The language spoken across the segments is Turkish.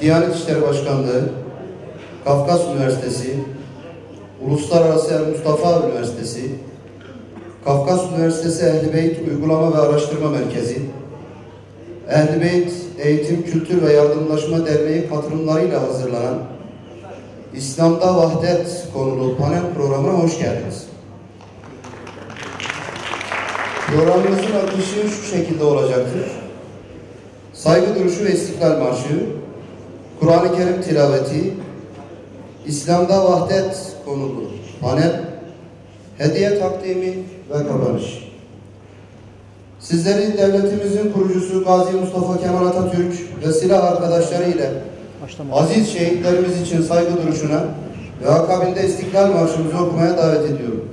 Diyanet İşleri Başkanlığı, Kafkas Üniversitesi, Uluslararası El Mustafa Üniversitesi, Kafkas Üniversitesi Ehl-i Beyt Uygulama ve Araştırma Merkezi, Ehl-i Beyt Eğitim, Kültür ve Yardımlaşma Derneği katılımlarıyla hazırlanan İslam'da Vahdet konulu panel programına hoş geldiniz. Programımızın akışı şu şekilde olacaktır. Saygı duruşu ve İstiklal Marşı, Kur'an-ı Kerim tilaveti, İslam'da Vahdet konulu panel, hediye takdimi ve kapanış. Sizleri devletimizin kurucusu Gazi Mustafa Kemal Atatürk ve silah arkadaşları ile aziz şehitlerimiz için saygı duruşuna ve akabinde İstiklal Marşımızı okumaya davet ediyorum.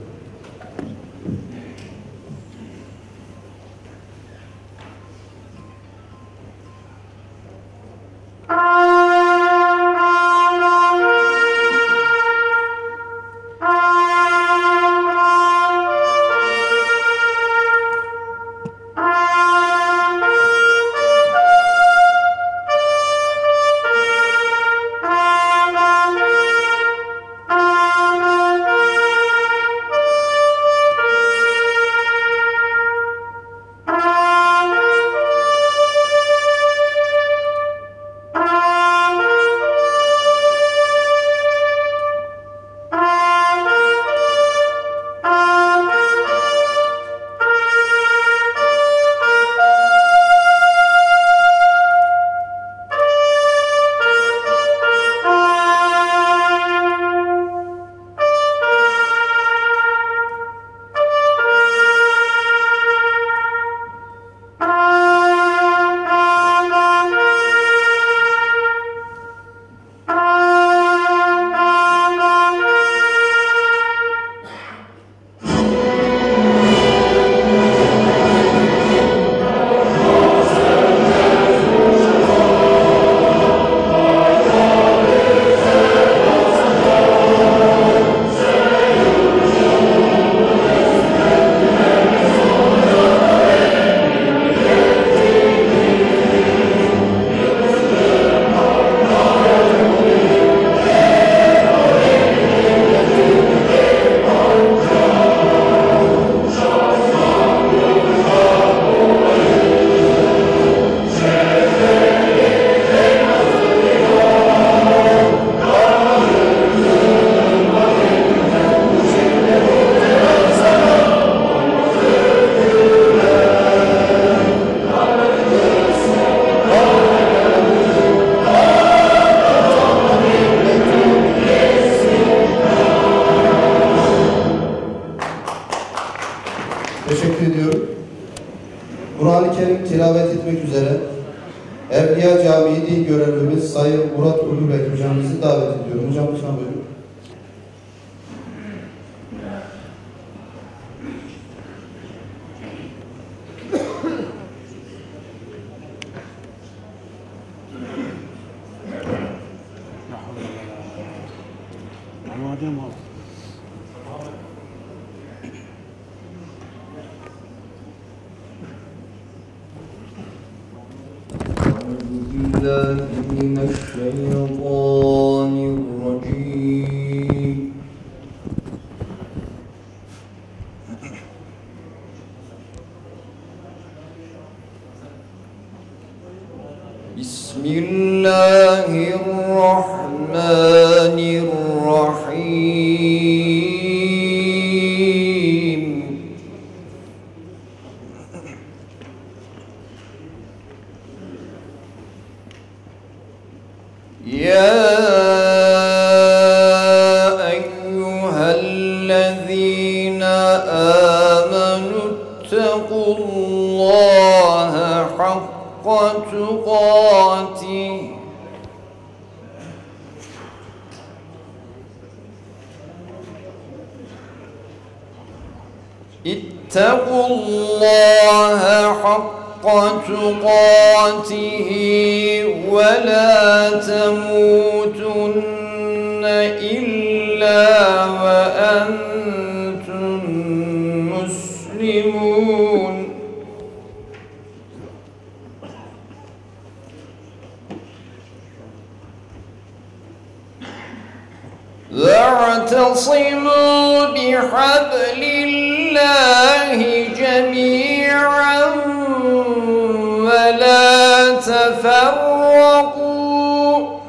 تفرقوا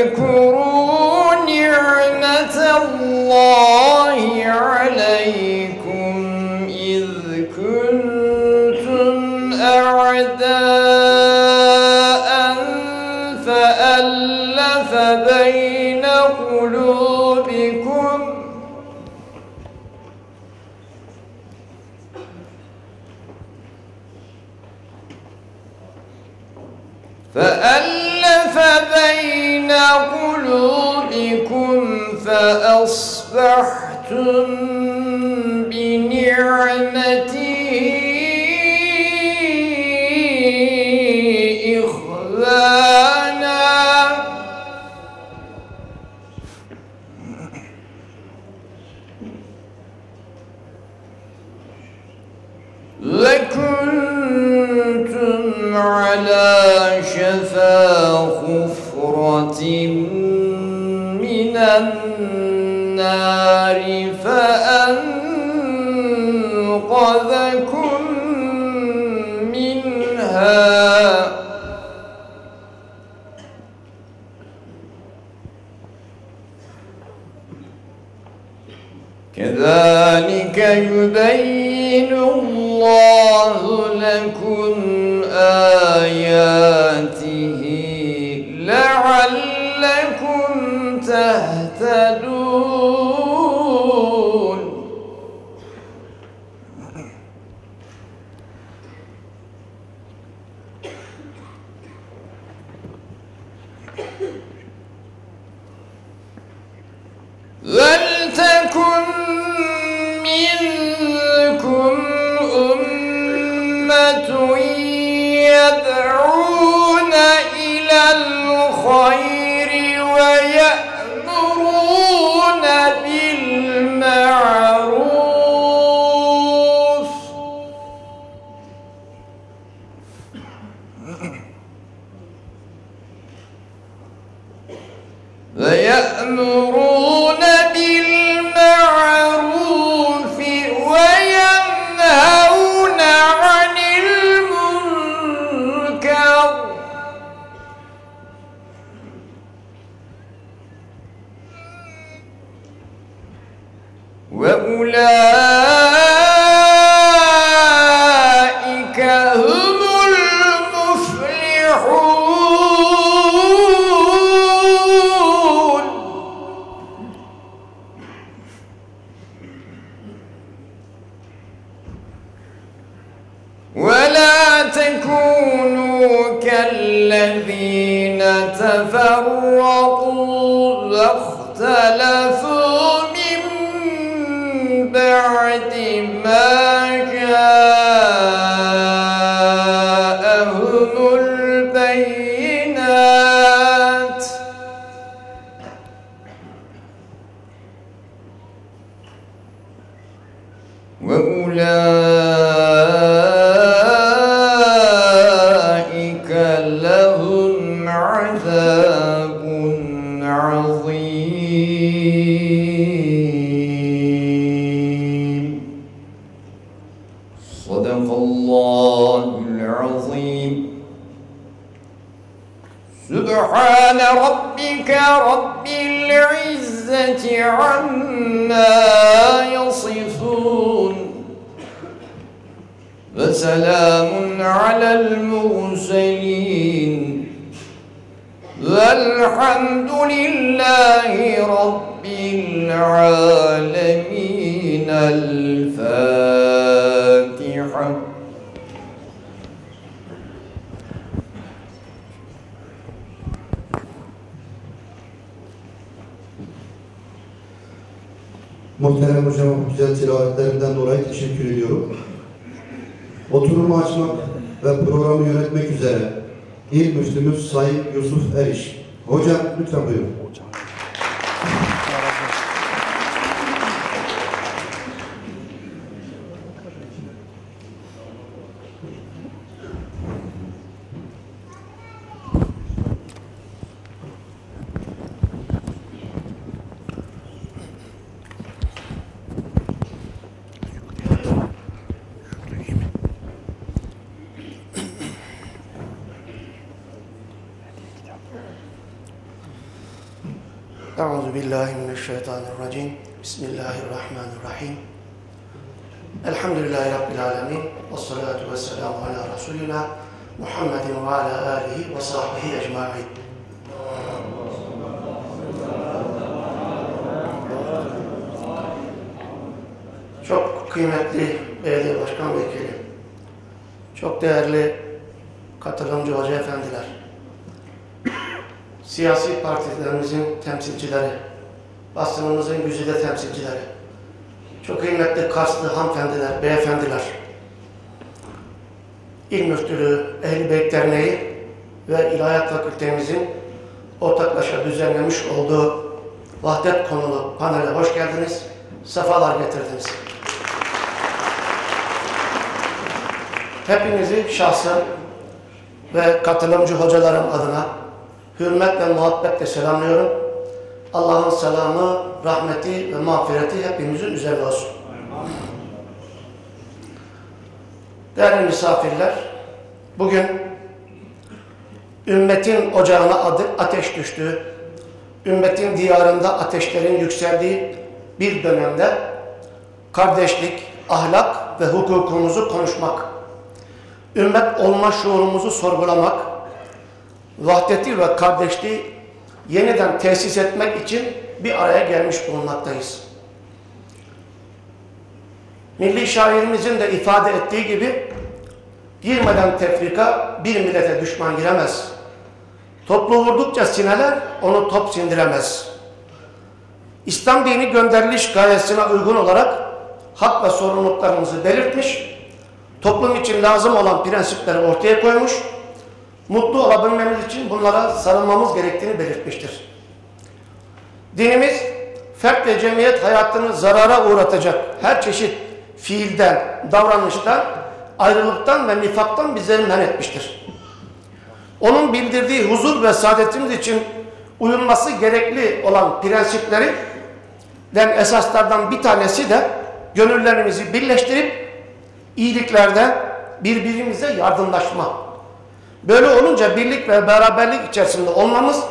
واذكروا نعمة الله فألف بين قلوبكم فأصبحتم بنعمته على شفا خفرة من النار فأنقذكم منها. كذلك يبين الله لكم آياته. لعلكم تهتدون. ولتكن من الخير ويأمرون بالمعروف. ويأمرون لا Bismillahirrahmanirrahim. Bismillahirrahmanirrahim. Elhamdülillahi Rabbil Alemin. Ve salatu ve selamu ala Resulina Muhammedin ve ala alihi ve sahbihi ecma'in. Çok kıymetli belediye başkan vekili, çok değerli katılımcı hoca efendiler, siyasi partilerimizin temsilcileri, basınımızın güzide temsilcileri, çok kıymetli Karslı hanımefendiler, beyefendiler, İl Müftülüğü, Ehl-i Beyt Derneği ve İlahiyat Fakültemizin ortaklaşa düzenlemiş olduğu vahdet konulu panele hoş geldiniz, sefalar getirdiniz. Hepinizi şahsen ve katılımcı hocalarım adına hürmet ve muhabbetle selamlıyorum. Allah'ın selamı, rahmeti ve mağfireti hepimizin üzerine olsun. Değerli misafirler, bugün ümmetin ocağına ateş düştüğü, ümmetin diyarında ateşlerin yükseldiği bir dönemde kardeşlik, ahlak ve hukukumuzu konuşmak, ümmet olma şuurumuzu sorgulamak, vahdeti ve kardeşliği yeniden tesis etmek için bir araya gelmiş bulunmaktayız. Milli şairimizin de ifade ettiği gibi girmeden tefrika bir millete düşman giremez. Toplu vurdukça sineler onu top sindiremez. İslam dini gönderiliş gayesine uygun olarak hak ve sorumluluklarımızı belirtmiş, toplum için lazım olan prensipleri ortaya koymuş, mutlu olabilmemiz için bunlara sarılmamız gerektiğini belirtmiştir. Dinimiz, fert ve cemiyet hayatını zarara uğratacak her çeşit fiilden, davranıştan, ayrılıktan ve nifaktan bizleri men etmiştir. Onun bildirdiği huzur ve saadetimiz için uyulması gerekli olan prensipleri den esaslardan bir tanesi de gönüllerimizi birleştirip iyiliklerde birbirimize yardımlaşma. Böyle olunca birlik ve beraberlik içerisinde olmamız,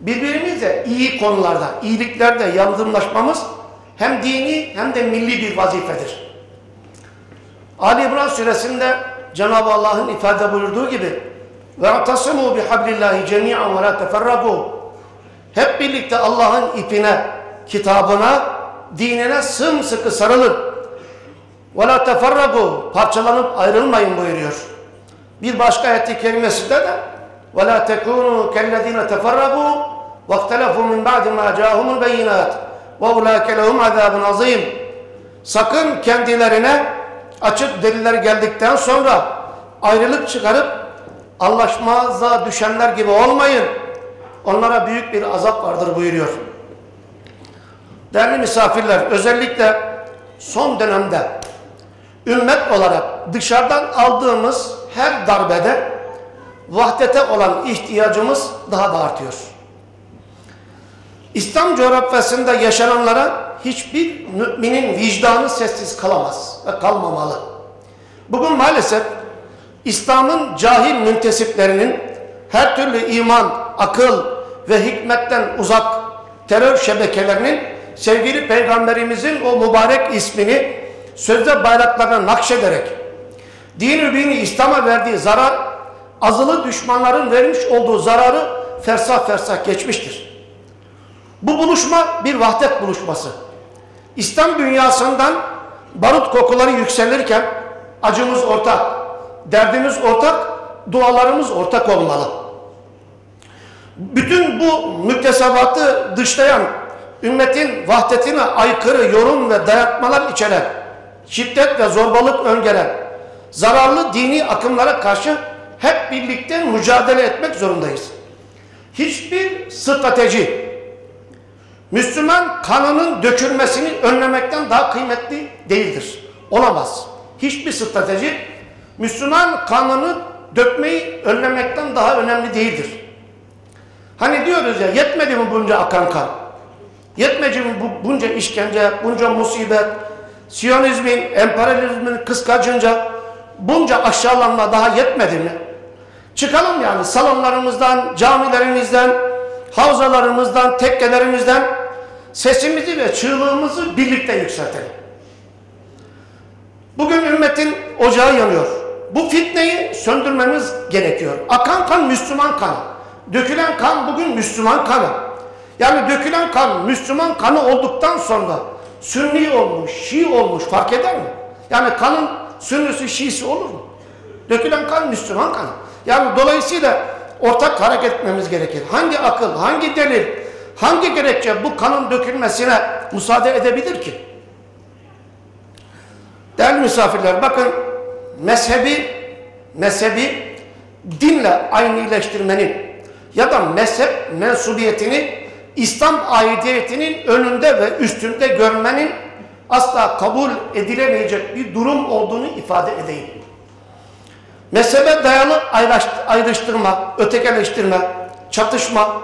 birbirimizle iyi konularda, iyiliklerde yardımlaşmamız hem dini hem de milli bir vazifedir. Ali İmran suresinde Cenab-ı Allah'ın ifade buyurduğu gibi وَاَعْتَصِمُوا بِحَبْلِ اللّٰهِ جَمِيعًا وَلَا تَفَرَّقُوا Hep birlikte Allah'ın ipine, kitabına, dinine sımsıkı sarılın. وَلَا تَفَرَّقُوا Parçalanıp ayrılmayın buyuruyor. Bir başka ayet-i kerimesinde de وَلَا تَكُونُوا كَالَّذ۪ينَ تَفَرَّقُوا وَاخْتَلَفُوا مِنْ بَعْدِ مَا جَاءَهُمُ الْبَيِّنَاتِ وَاُولَٰئِكَ لَهُمْ عَذَابٌ عَظِيمٌ Sakın kendilerine açık deliller geldikten sonra ayrılık çıkarıp anlaşmaza düşenler gibi olmayın. Onlara büyük bir azap vardır buyuruyor. Değerli misafirler özellikle son dönemde ümmet olarak dışarıdan aldığımız her darbede vahdete olan ihtiyacımız daha da artıyor. İslam coğrafyasında yaşananlara hiçbir müminin vicdanı sessiz kalamaz ve kalmamalı. Bugün maalesef İslam'ın cahil müntesiplerinin her türlü iman, akıl ve hikmetten uzak terör şebekelerinin sevgili peygamberimizin o mübarek ismini sözde bayraklarına nakşederek din-i dini İslam'a verdiği zarar azılı düşmanların vermiş olduğu zararı fersah fersah geçmiştir. Bu buluşma bir vahdet buluşması. İslam dünyasından barut kokuları yükselirken acımız ortak, derdimiz ortak, dualarımız ortak olmalı. Bütün bu müktesebatı dışlayan, ümmetin vahdetine aykırı yorum ve dayatmalar içeren, şiddet ve zorbalık öngören, zararlı dini akımlara karşı hep birlikte mücadele etmek zorundayız. Hiçbir strateji, Müslüman kanının dökülmesini önlemekten daha kıymetli değildir. Olamaz. Hiçbir strateji Müslüman kanını dökmeyi önlemekten daha önemli değildir. Hani diyoruz ya yetmedi mi bunca akan kan? Yetmedi mi bu, bunca işkence, bunca musibet, Siyonizmin, emperyalizmin kıskacınca bunca aşağılanma daha yetmedi mi? Çıkalım yani salonlarımızdan, camilerimizden, havzalarımızdan, tekkelerimizden sesimizi ve çığlığımızı birlikte yükseltelim. Bugün ümmetin ocağı yanıyor. Bu fitneyi söndürmemiz gerekiyor. Akan kan Müslüman kanı. Dökülen kan bugün Müslüman kanı. Yani dökülen kan Müslüman kanı olduktan sonra Sünni olmuş, Şii olmuş fark eder mi? Yani kanın Sünnisi, Şiisi olur mu? Dökülen kan Müslüman kanı. Yani dolayısıyla ortak hareket etmemiz gerekir. Hangi akıl, hangi delil, hangi gerekçe bu kanın dökülmesine müsaade edebilir ki? Değerli misafirler bakın mezhebi mezhebi dinle aynileştirmenin ya da mezhep mensubiyetini İslam aidiyetinin önünde ve üstünde görmenin asla kabul edilemeyecek bir durum olduğunu ifade edeyim. Mezhebe dayalı ayrıştırma, ötekileştirme, çatışma,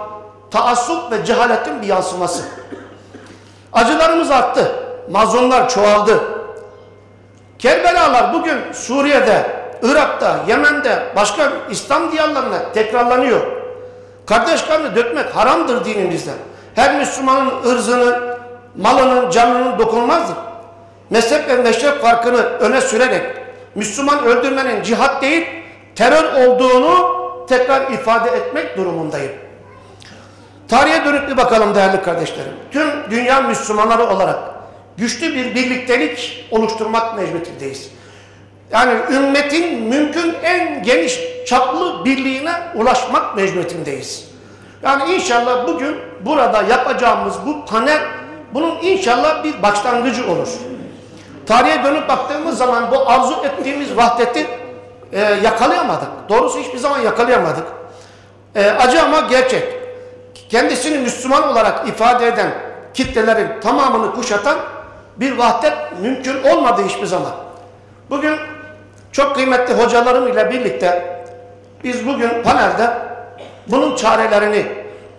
taassup ve cehaletin bir yansıması. Acılarımız arttı, mazlumlar çoğaldı. Kerbelalar bugün Suriye'de, Irak'ta, Yemen'de, başka İslam diyarlarında tekrarlanıyor. Kardeş kanı dökmek haramdır dinimizde. Her Müslümanın ırzının, malının, canının dokunmazdır. Mezhep ve meşrep farkını öne sürerek Müslüman öldürmenin cihat değil, terör olduğunu tekrar ifade etmek durumundayım. Tarihe dönüp bir bakalım değerli kardeşlerim. Tüm dünya Müslümanları olarak güçlü bir birliktelik oluşturmak mecburiyetindeyiz. Yani ümmetin mümkün en geniş çaplı birliğine ulaşmak mecburiyetindeyiz. Yani inşallah bugün burada yapacağımız bu panel bunun inşallah bir başlangıcı olur. Tarihe dönüp baktığımız zaman bu arzu ettiğimiz vahdeti e, yakalayamadık. Doğrusu hiçbir zaman yakalayamadık. E, acı ama gerçek. Kendisini Müslüman olarak ifade eden kitlelerin tamamını kuşatan bir vahdet mümkün olmadı hiçbir zaman. Bugün çok kıymetli hocalarım ile birlikte biz bugün panelde bunun çarelerini,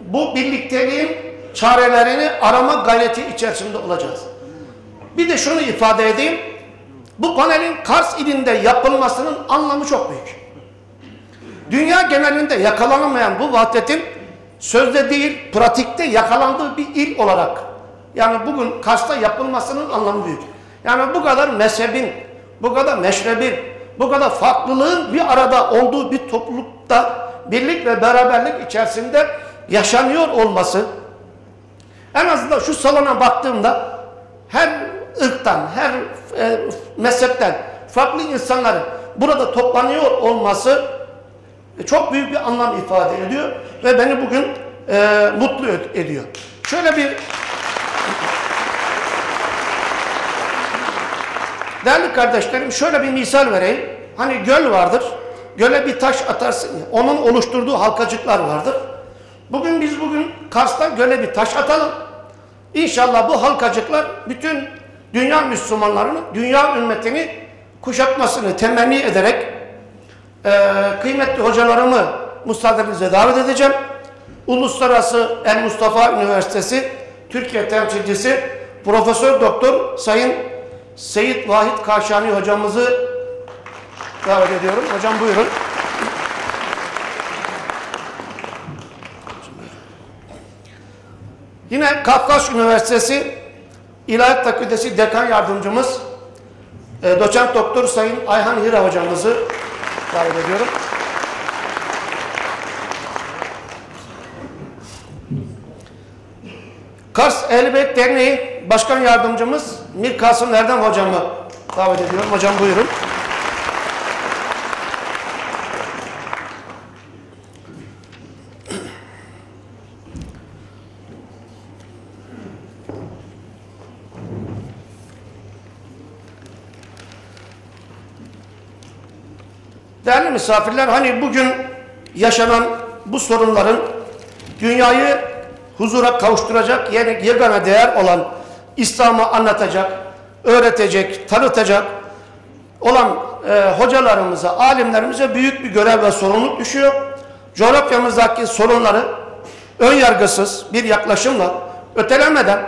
bu birlikteliğin çarelerini arama gayreti içerisinde olacağız. Bir de şunu ifade edeyim. Bu panelin Kars ilinde yapılmasının anlamı çok büyük. Dünya genelinde yakalanamayan bu vahdetin sözde değil, pratikte yakalandığı bir il olarak yani bugün Kars'ta yapılmasının anlamı büyük. Yani bu kadar mezhebin, bu kadar meşrebin, bu kadar farklılığın bir arada olduğu bir toplulukta birlik ve beraberlik içerisinde yaşanıyor olması en azından şu salona baktığımda her ırktan, her e, mezhepten farklı insanların burada toplanıyor olması çok büyük bir anlam ifade ediyor ve beni bugün e, mutlu ediyor. Şöyle bir Değerli kardeşlerim şöyle bir misal vereyim. Hani göl vardır. Göle bir taş atarsın. Onun oluşturduğu halkacıklar vardır. Bugün biz bugün Kars'ta göle bir taş atalım. İnşallah bu halkacıklar bütün dünya Müslümanlarını, dünya ümmetini kuşatmasını temenni ederek e, kıymetli hocalarımı müsaadenizle davet edeceğim. Uluslararası El Mustafa Üniversitesi Türkiye temsilcisi Profesör Doktor Sayın Seyit Vahit Kaşani hocamızı davet ediyorum. Hocam buyurun. Yine Kafkas Üniversitesi İlahiyat Fakültesi Dekan Yardımcımız e, Doçent Doktor Sayın Ayhan Hira hocamızı davet ediyorum. Kars Ehlibeyt Derneği Başkan Yardımcımız Mir Kasım Erdem hocamı davet ediyorum. Hocam buyurun. Değerli misafirler hani bugün yaşanan bu sorunların dünyayı huzura kavuşturacak yani yegane değer olan İslam'ı anlatacak, öğretecek, tanıtacak olan e, hocalarımıza, alimlerimize büyük bir görev ve sorumluluk düşüyor. Coğrafyamızdaki sorunları ön yargısız bir yaklaşımla ötelemeden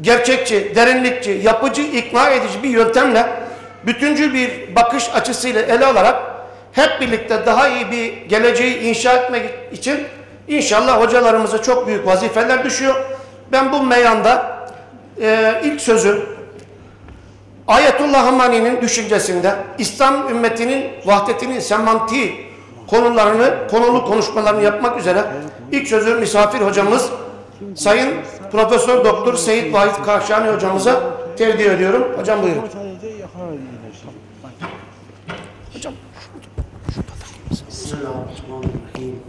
gerçekçi, derinlikçi, yapıcı, ikna edici bir yöntemle bütüncül bir bakış açısıyla ele alarak hep birlikte daha iyi bir geleceği inşa etmek için İnşallah hocalarımıza çok büyük vazifeler düşüyor. Ben bu meyanda e, ilk sözü Ayetullah Hamani'nin düşüncesinde İslam ümmetinin vahdetinin semantiği konularını, konulu konuşmalarını yapmak üzere ilk sözü misafir hocamız Sayın Profesör Doktor Seyit Vahit Kahşani hocamıza tevdi ediyorum. Hocam buyurun. Sadece yakar iyileşir. Hocam Bismillahirrahmanirrahim.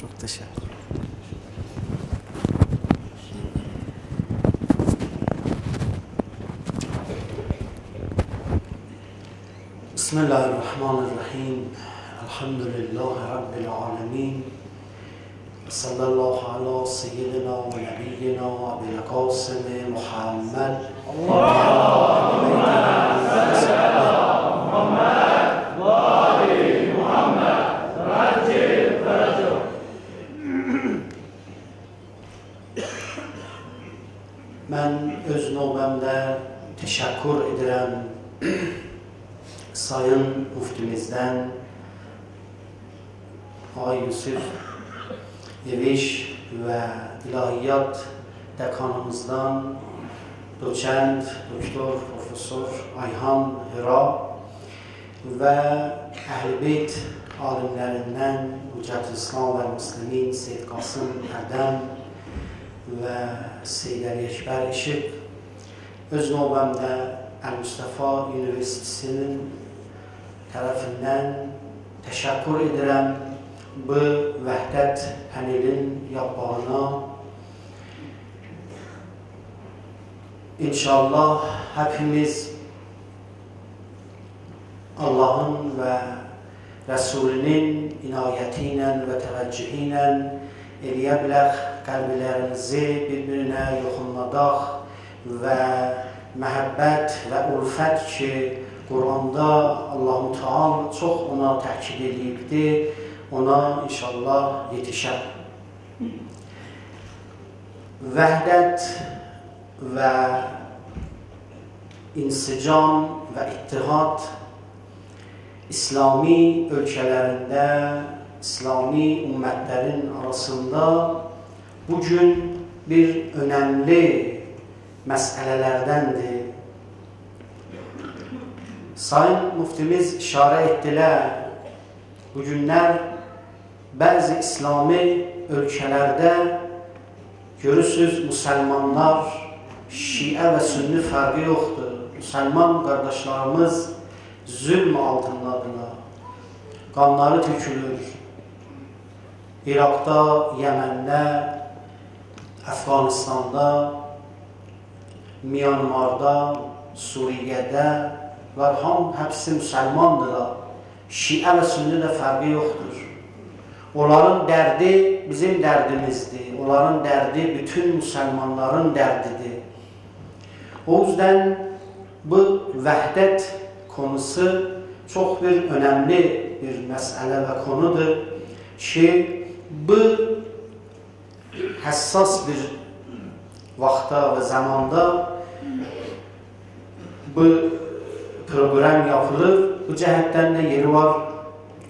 Çok teşekkür Bismillahirrahmanirrahim. Elhamdülillahi Rabbil alemin. Sallallahu ala seyyidina ve nebiyyina bil kasimi Muhammed. Mən öz növbəmdə təşəkkür edirəm Sayın Müftimizdən Ay Yusuf Yeviş və İlahiyyat Dəkanımızdan Doçent, Doktor, Profesör Ayhan Hira və Əhl-i Beyt alimlərindən Hüccət İslam və Müslimin Seyyid Qasım Ədəm və Seyyid Əli Ekber Işıq öz növbəmdə Əl-Müstəfa Üniversitesinin tərəfindən təşəkkür edirəm bu vəhdət panelin yapmağına. İnşallah hepimiz Allah'ın ve Resulünün inayetiyle ve teveccühiyle eləyə kalplerimizi birbirine yoxunladaq və məhəbbət və ulfət ki, Quranda Allah-u Teala çox ona təkid edibdir, ona inşallah yetişər. Vəhdət və insicam və ittihad İslami ölkələrində, İslami ümmətlərin arasında bugün bir önemli məsələlərdəndir. Sayın Muftimiz işarə etdilər, bugünlər bəzi İslami ölkələrdə görürsüz müsəlmanlar Şiə və Sünni fərqi yoxdur. Müsəlman qardaşlarımız zülm altındadılar. Qanları tökülür. İraqda, Yəməndə, Əfqanistanda, Myanmarda, Suriyədə və ham hepsi müsəlmandırlar. Şiə və Sünni də fərqi yoxdur. Onların dərdi bizim dərdimizdir. Onların dərdi bütün müsəlmanların dərdidir. O yüzden bu vəhdət konusu çok bir önemli bir mesele ve konudur ki bu hassas bir vaxta ve zamanda bu program yapılır. Bu cəhətdən də yeri var.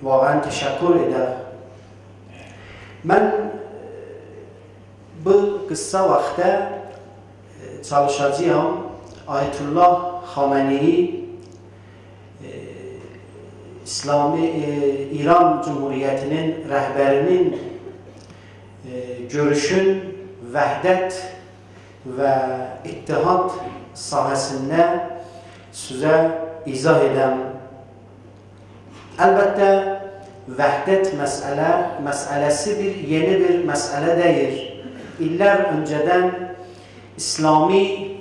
Vağən təşəkkür edər. Mən bu qısa vaxtda e, çalışacağım Ayetullah Xameneyi e, İslami e, İran Cumhuriyetinin rəhbərinin e, görüşün vəhdət və ittihad sahəsində sizə izah edəm. Əlbəttə, vəhdət məsələ, məsələsi bir yeni bir məsələ deyil. İllər öncədən İslami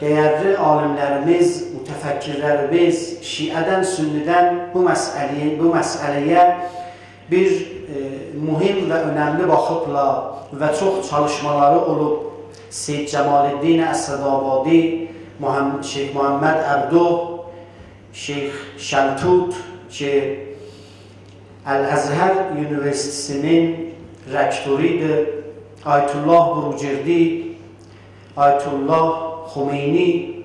değerli alimlerimiz, mütefekkirlerimiz Şia'dan, Sünni'den bu meseleyi, bu meseleye bir e, muhim ve önemli bakıpla ve çok çalışmaları olup Seyyid Cemaluddin Esadabadi, Şeyh Muhammed Erdo, Şeyh Şeltut ki El-Azhar Üniversitesi'nin rektörüydü. Ayetullah Burucerdi, Ayetullah Xomeyni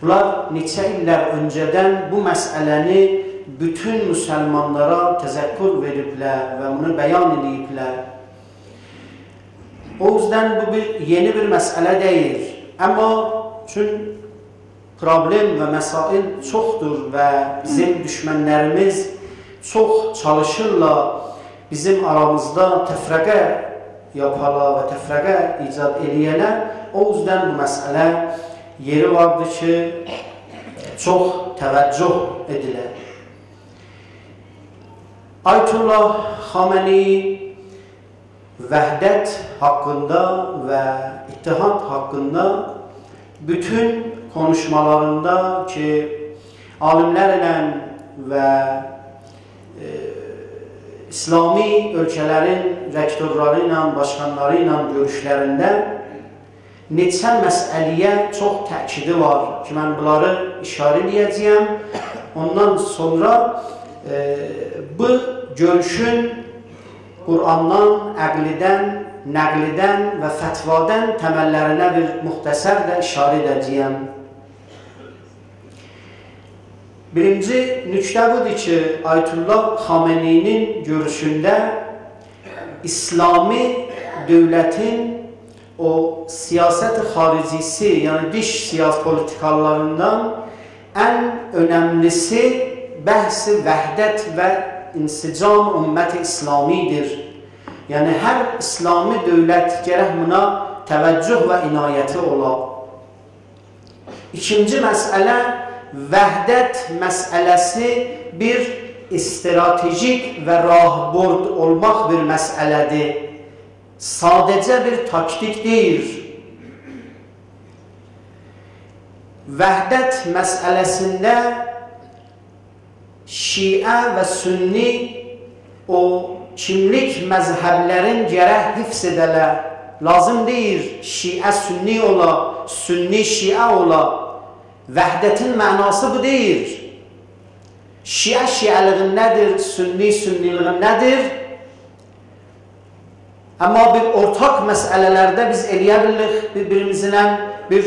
Bunlar neçə illər öncədən bu məsələni bütün müsəlmanlara təzəkkür veriblər və bunu bəyan ediblər. O yüzden bu bir yeni bir məsələ deyil. Amma çünkü problem və məsail çoxdur və bizim düşmənlərimiz çox çalışırlar bizim aramızda təfrəqə yapala və təfrəqə icad eləyənə. O yüzden bu məsələ yeri vardır ki, çox təvəccüh edilir. Aytullah Xameneyi vəhdət haqqında və ittihad haqqında bütün konuşmalarında ki alimlərlə və İslami ölkələrin rektorları ilə, başkanları ilə görüşlərində neçə məsələyə çox təkidi var ki, mən bunları işarə edəcəyəm. Ondan sonra e, bu görüşün Qur'andan, əqlidən, nəqlidən və fətvadan təməllərinə bir müxtəsər də işarə edəcəyəm. Birinci nüktə budur ki, Aytullah Xameneyinin görüşündə İslami dövlətin o siyasət xaricisi, yəni diş siyasi politikalarından ən önəmlisi bəhsi vəhdət və insicam ümmət-i İslamidir. Yəni hər İslami dövlət gərək buna təvəccüh və inayəti ola. İkinci məsələ vəhdət məsələsi bir stratejik və rahbord olmaq bir məsələdir. Sadəcə bir taktik deyil. Vəhdət məsələsində Şiə və Sünni o kimlik məzhəblərin gərək hifz edələr. Lazım deyil Şiə Sünni ola, Sünni Şiə ola. Vəhdətin mənası bu deyil. Şiə şiəliğin nədir, sünni sünniliğin nədir? Amma bir ortak məsələlərdə biz eləyə bilirik bir-birimizlə bir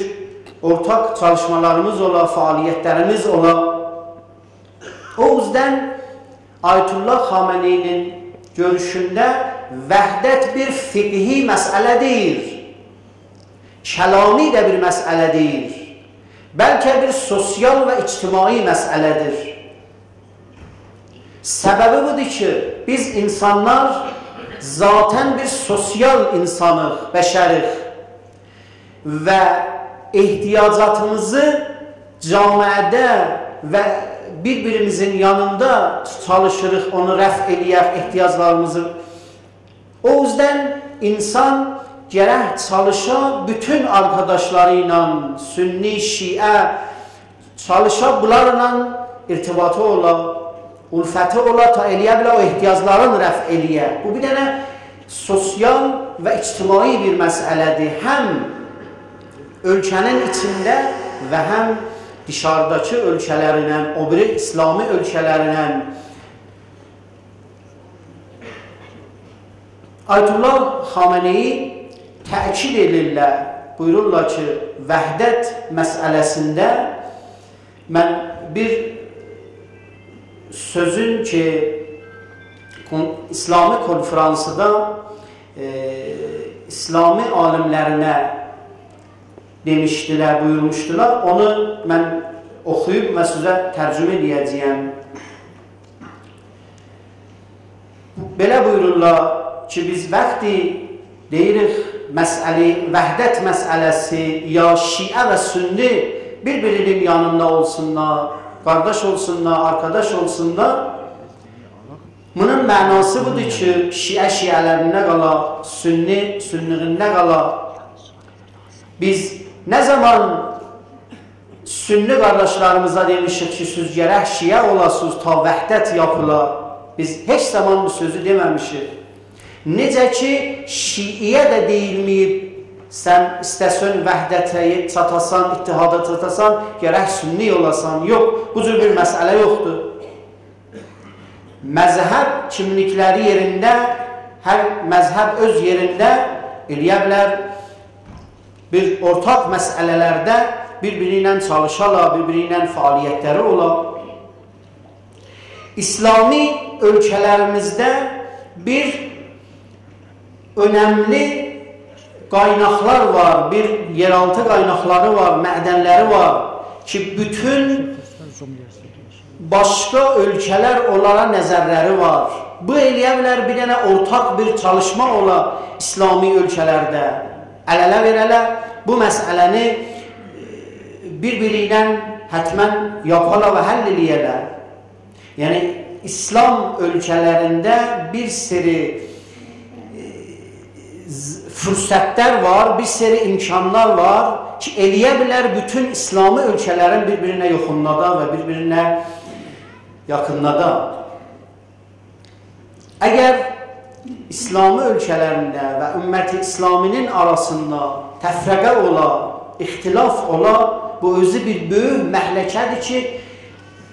ortak çalışmalarımız ola, fəaliyyətlərimiz ola. O yüzden Ayetullah Xameneyinin görüşündə vəhdət bir fiqhi məsələ deyil. Kəlami də bir məsələ deyil. Bəlkə bir sosial və ictimai məsələdir. Səbəbi budur ki, biz insanlar zaten bir sosial insanıq, bəşərik və ehtiyacatımızı camiədə və bir-birimizin yanında çalışırıq, onu rəf eləyək ehtiyaclarımızı. O yüzden insan gərək çalışa bütün arkadaşlarıyla, sünni, şiə, çalışa bunlarla irtibatı ola, ulfəti ola, ta eləyə bilə o ehtiyacların rəf eləyə. Bu bir dənə sosial və ictimai bir məsələdir. Həm ölkənin içində və həm dışarıdakı ölkələrinə, o biri İslami ölkələrinə Aytullah Xameneyi təkid edirlər, buyururlar ki, vəhdət məsələsində mən bir sözün ki, İslami konferansıda e, İslami alimlərinə demişdilər, buyurmuşdular. Onu mən oxuyub və sizə tərcümə edəcəyəm. Belə buyururlar ki, biz vaxtı deyirik məsəli, vəhdət məsələsi ya şiə və sünni bir-birinin yanında olsunlar, qardaş olsunlar, arkadaş olsunlar. Bunun mənası budur ki, şiə şiələrində qala, sünni sünniliyində qala. Biz nə zaman sünni qardaşlarımıza demişik ki, siz gərək şiə olasınız, ta vəhdət yapıla. Biz heç zaman bu sözü deməmişik. Necə ki, şiiyə də deyilməyib, sən istəsən vəhdətə çatasan, ittihada çatasan, gərək sünni olasan. Yox, bu cür bir məsələ yoxdur. Məzhəb kimlikləri yerində, hər məzhəb öz yerində eləyə bilər, bir ortaq məsələlərdə bir-biri ilə çalışarlar, bir-biri ilə fəaliyyətləri olar. İslami ölkələrimizdə bir önəmli qaynaqlar var, bir yeraltı qaynaqları var, mədənləri var ki, bütün başqa ölkələr onlara nəzərləri var. Bu eləyə bilər bir dənə ortaq bir çalışma ola İslami ölkələrdə. Əl-ələ verələ bu məsələni e, bir-biri ilə hətmən yapala və həll eləyələr. Yəni İslam ölkələrində bir seri fürsətlər var, bir seri imkanlar var ki, eləyə bilər bütün İslami ölkələrin bir-birinə yoxunlada və bir-birinə yaxınlada. Əgər İslami ölkələrində və ümməti İslaminin arasında təfrəqə ola, ixtilaf ola, bu özü bir böyük məhləkədir ki,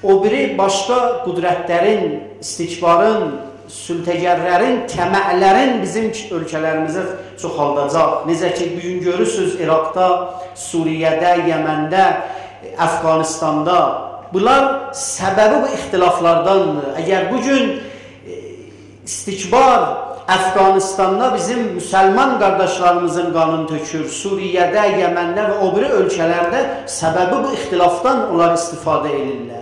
o biri başqa qudrətlərin, istikbarın, sültəgərlərin, təmələrin bizim ölkələrimizə çoxaldacaq. Necə ki, bugün görürsünüz İraqda, Suriyədə, Yəməndə, Əfqanistanda. Bunlar səbəbi bu ixtilaflardandır. Əgər bugün e, istikbar Əfqanistanda bizim müsəlman qardaşlarımızın qanını tökür, Suriyədə, Yəməndə və o biri ölkələrdə səbəbi bu ixtilafdan onlar istifadə edirlər.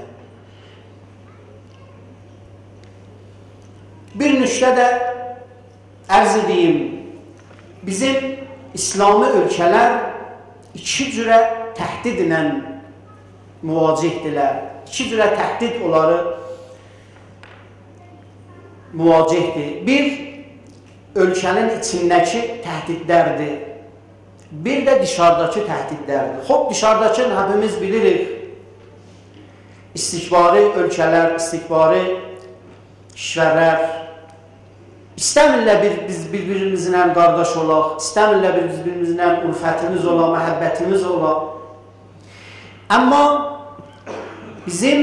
Bir nüşdə də ərz edeyim, bizim İslami ölkələr iki cürə təhdidlə müvacihdirlər. İki cürə təhdid onları müvacihdir. Bir, ölkənin içindəki təhdidlərdir. Bir də dışarıdakı təhdidlərdir. Xob, dışarıdakını hepimiz bilirik. İstikbari ölkələr, istikbari kişvərlər istəmirlər bir, biz bir-birimizlə qardaş olaq, istəmirlər bir, bir-birimizlə ulfətimiz olaq, məhəbbətimiz olaq. Amma bizim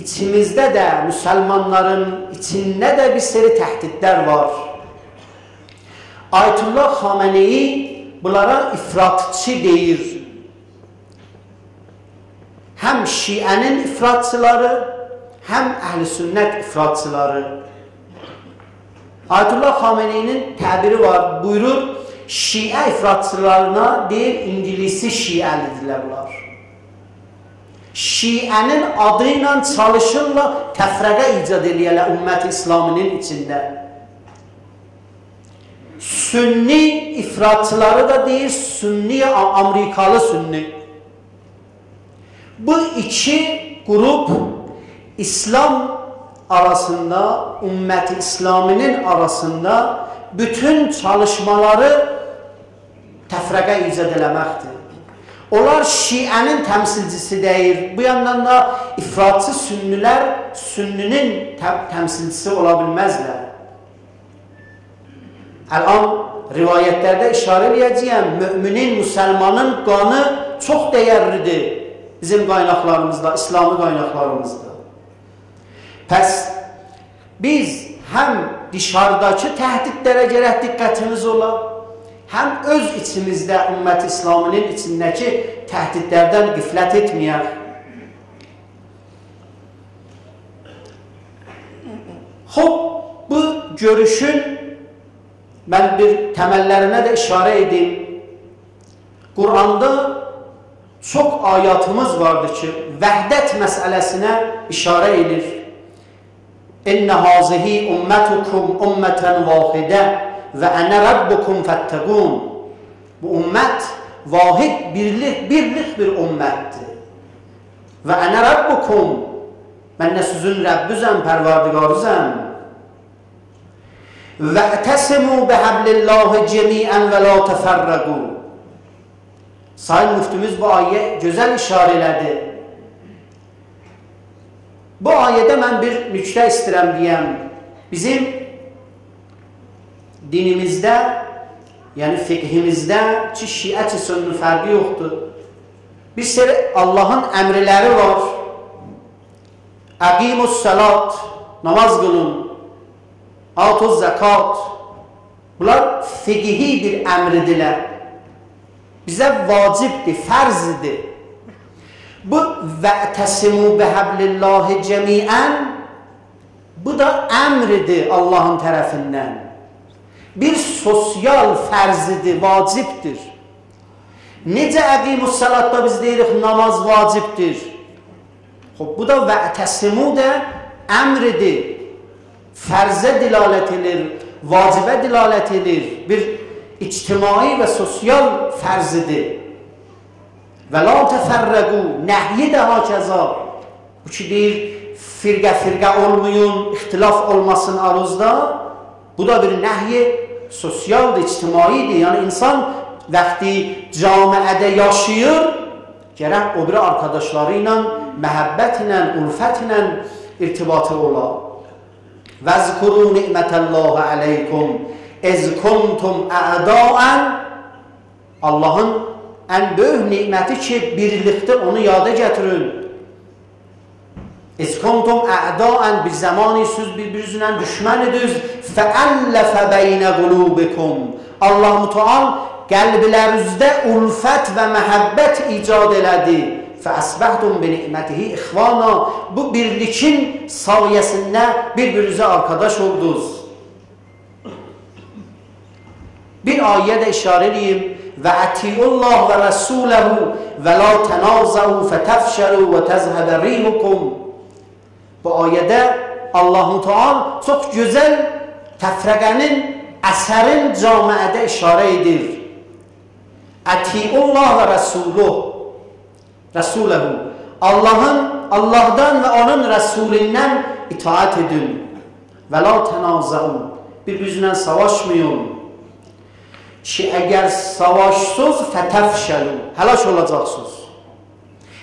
içimizdə də, müsəlmanların içində də bir seri təhdidlər var. Ayətullah Xameneyi bunlara ifratçı deyir. Həm şiənin ifratçıları, həm əhl-i sünnət ifratçıları. Ayətullah Xameneyinin təbiri var, buyurur, şiə ifratçılarına deyir, İngilisi şiəlidirlər bunlar. Şiənin adı ilə çalışırlar, təfrəqə icad eləyərlər ümmət İslamının içində. Sünni ifratçıları da deyir, Sünni, Amerikalı Sünni. Bu iki grup İslam arasında, ümmeti İslaminin arasında bütün çalışmaları təfrəqə icad eləməkdir. Onlar Şiənin təmsilcisi deyir. Bu yandan da ifratçı sünnilər sünninin tə təmsilcisi ola bilməzlər. Əlan rivayətlərdə işarə edəcəyəm, müminin, müsəlmanın qanı çox dəyərlidir bizim qaynaqlarımızda, İslami qaynaqlarımızda. Pəs biz həm dışarıdakı təhdidlərə gərək diqqətimiz ola, həm öz içimizdə ümmət İslamının içindəki təhdidlərdən qiflət etməyək. Xob, bu görüşün mən bir təməllərinə də işarə edim. Quranda çox ayatımız vardır ki, vəhdət məsələsinə işarə edir. ان هذه امتکم امتا واحده و انا ربکم فاتقون bu امت واحد birlik birlik bir من Ve ana rabbukum ben ne sizin و pervardigarızam. به etesimu bihablillahi و ve la سایل مفتمیز با آیه ayet güzel لده Bu ayədə mən bir nüktə istirəm deyəm. Bizim dinimizdə, yəni fiqhimizdə ki, şiə ki, sünni fərqi yoxdur. Bir seri Allahın əmrləri var. Əqimus salat, namaz qılın, atuz zəkat. Bunlar fiqhi bir əmridirlər. Bizə vacibdir, fərzdir. Bu ve'tesimu bihablillahi cemiyen bu da emridir Allah'ın tarafından. Bir sosyal ferzidir, vaciptir. Necə əqimus salatda biz deyirik namaz vacibdir. Xoş, bu da ve'tesimu da əmridir. Fərzə dilalət edir, vacibə dilalət edir. Bir ictimai və sosial fərzidir. و لا تفرگو نحیه ده ها کزا او چی دیر؟ فرگه فرگه علمیون اختلاف علماسن آرزده بو دا. بری نحیه سوسیال ده اجتماعی ده یعنی انسان وقتی جامعه ده یاشیر گره او بری آرکاداشلاری نان محبت نان اولفت نان ارتباط اولا. و از نعمت الله علیکم از کنتم اعداعا اللهم ən böyük niməti ki, birlikdə onu yada gətirin. Ez kuntum ədaən bir zamanı siz bir-birinizlə düşmən idiniz. Fəəlləfə beynə qulubikum. Allah Müteal qəlblərinizdə ulfət və məhəbbət icad elədi. Fəəsbəhtum bi ni'mətihi ixvana. Bu birlikin sayəsində bir-birinizə arkadaş oldunuz. Bir ayə də işarə edeyim. Və ətiyullah və rəsuləhu və la tənazəhu fətəfşəru və təzhəbə rihukum. Bu ayədə Allah-u Teala çox gözəl təfrəqənin, əsərin camiədə işarə edir. Ətiyullah və rəsuluh Rəsuləhu Allahın, Allahdan və onun rəsulindən itaat edin. Və la tənazəu Bir-birinizlə savaşmayın. Ki, əgər savaşsız fətəfşəlu Həlak olacaqsınız.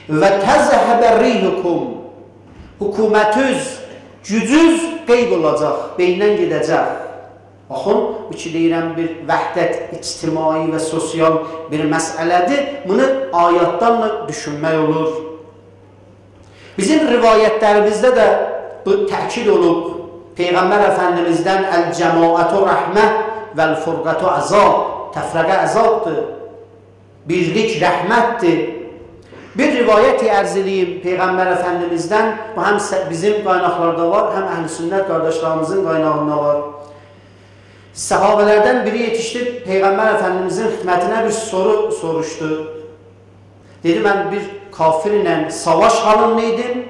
Və təzəhəbə rihukum Hükümətüz, gücüz qeyb olacaq, beyndən gedəcək. Baxın, bu ki deyirəm bir vəhdət ictimai və sosial bir məsələdir. Bunu ayətdanla düşünmək olur. Bizim rivayətlərimizdə də bu təkid olub. Peyğəmbər Əfəndimizdən əl-cəmaətu rəhmə vəl-furqatu əzab tefraka azaptır. Birlik rahmettir. Bir rivayeti arz edeyim Peygamber Efendimiz'den. Bu hem bizim kaynaklarda var hem ehl sünnet kardeşlerimizin kaynağında var. Sahabelerden biri yetişti Peygamber Efendimiz'in hizmetine bir soru soruştu. Dedi ben bir kafir ile savaş halindeydim.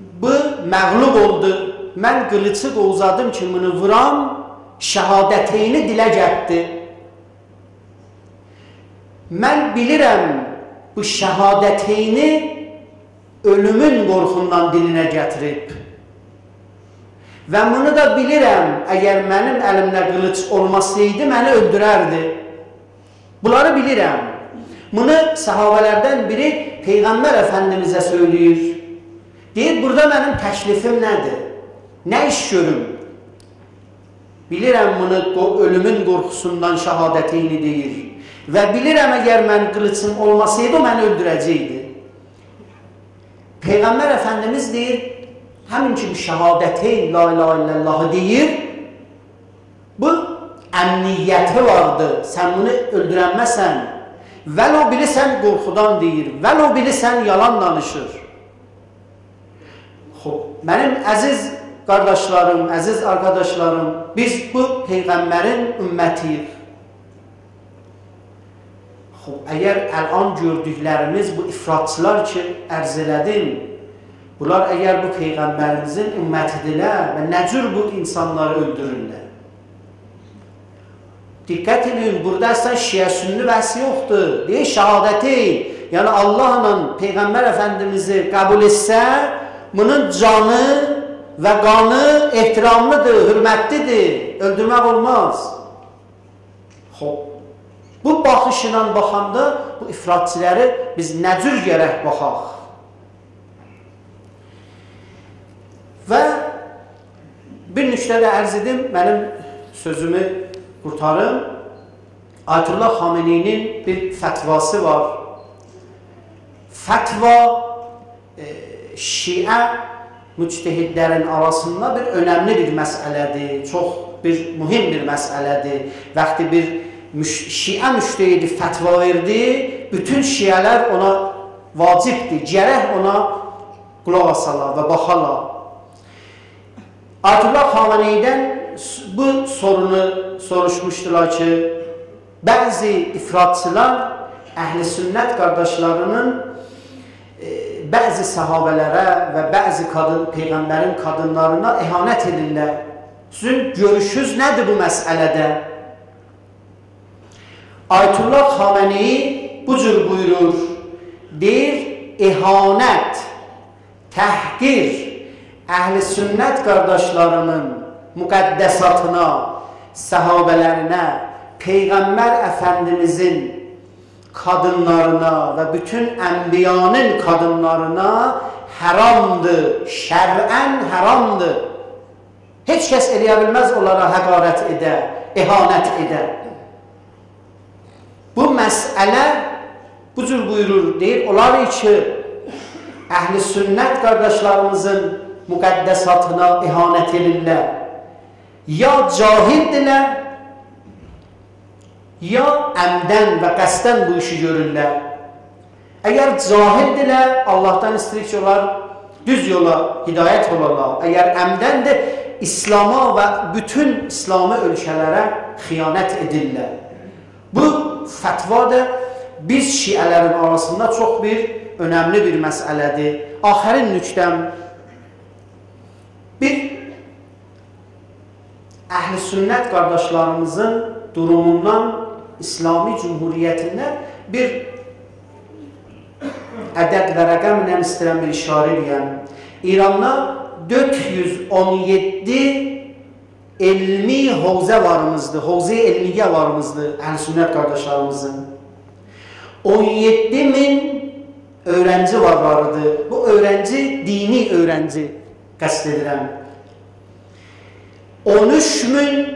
Bu məğlub oldu. Mən qılıçı qozadım ki, bunu vuram, şəhadəteyini dilə gətdi. Mən bilirəm, bu şəhadəteyini ölümün qorxundan dilinə gətirib. Və bunu da bilirəm, əgər mənim əlimdə qılıç olmasaydı, məni öldürərdi. Bunları bilirəm. Bunu sahabələrdən biri Peyğəmbər Əfəndimizə söyləyir. Deyir, burada mənim təklifim nədir? Nə iş görüm? Bilirəm bunu ölümün qorxusundan şəhadətini deyir. Və bilirəm, əgər mən qılıçım olmasaydı, o məni öldürəcəkdi. Peyğəmbər Əfəndimiz deyir, həmin kimi şəhadəteyn, la ilahe illallahı deyir, bu əmniyyəti vardır, sən bunu öldürənməsən, vəl o bilirsən qorxudan deyir, vəl o bilirsən yalan danışır. Xob, mənim əziz qardaşlarım, əziz arkadaşlarım, biz bu Peyğəmbərin ümmətiyik. Xob, əgər əl'an gördüklərimiz bu ifratçılar ki, ərz elədim, bunlar əgər bu Peyğəmbərimizin ümmətidirlər və nə cür bu insanları öldürürlər? Diqqət edin, burada əslən şiə-sünni bəhsi yoxdur. Deyir, şəhadəti, yəni Allahla Peyğəmbər Əfəndimizi qəbul etsə, bunun canı və qanı ehtiramlıdır, hürmətlidir, öldürmək olmaz. Xob, bu baxışla baxanda bu ifratçiləri biz nə cür gərək baxaq? Və bir nüqtədə ərz edim, mənim sözümü qurtarım. Ayətullah Xameneyinin bir fətvası var. Fətva e, Şiə müctehidlərin arasında bir önəmli bir məsələdir, çox bir mühim bir məsələdir. Vaxtı bir müş Şiə müctehidi fətva verdi, bütün Şiələr ona vacibdir. Gərək ona qulaq asala və baxala. Ayətullah Xameneydən bu sorunu soruşmuşdular ki, bəzi ifratçılar əhl-i sünnət qardaşlarının e, bəzi sahabələrə və bəzi qadın peyğəmbərin qadınlarına ihanət edirlər. Sizin görüşünüz nədir bu məsələdə? Ayətullah Xameneyi bu cür buyurur. Deyir, ihanət, təhqir əhl-i sünnət qardaşlarının müqəddəsatına, səhabələrinə, Peyğəmbər Əfəndimizin qadınlarına və bütün ənbiyanın qadınlarına haramdır, şərən haramdır. Heç kəs eləyə bilməz onlara həqarət edə, ihanət edə. Bu məsələ bu cür buyurur, deyir, onlar ki, əhl-i sünnət qardaşlarımızın müqəddəsatına ihanət edirlər. Ya cahildirlər, ya əmdən və qəsdən bu işi görürlər. Əgər cahildirlər, Allahdan istirik ki, onlar düz yola hidayət olarlar. Əgər əmdəndir, İslama və bütün İslami ölkələrə xiyanət edirlər. Bu fətva da biz şiələrin arasında çox bir önəmli bir məsələdir. Axərin nüktəm bir əhl-i sünnət qardaşlarımızın durumundan İslami Cumhuriyyətindən bir ədəd və rəqəmlə istəyirəm bir işarə edəyəm. İranda 417 elmi hovzə varımızdır, hovzə elmiyə varımızdır əhl-i sünnət qardaşlarımızın. 17 min öğrenci var vardı. Bu öğrenci dini öğrenci edirəm. 13 min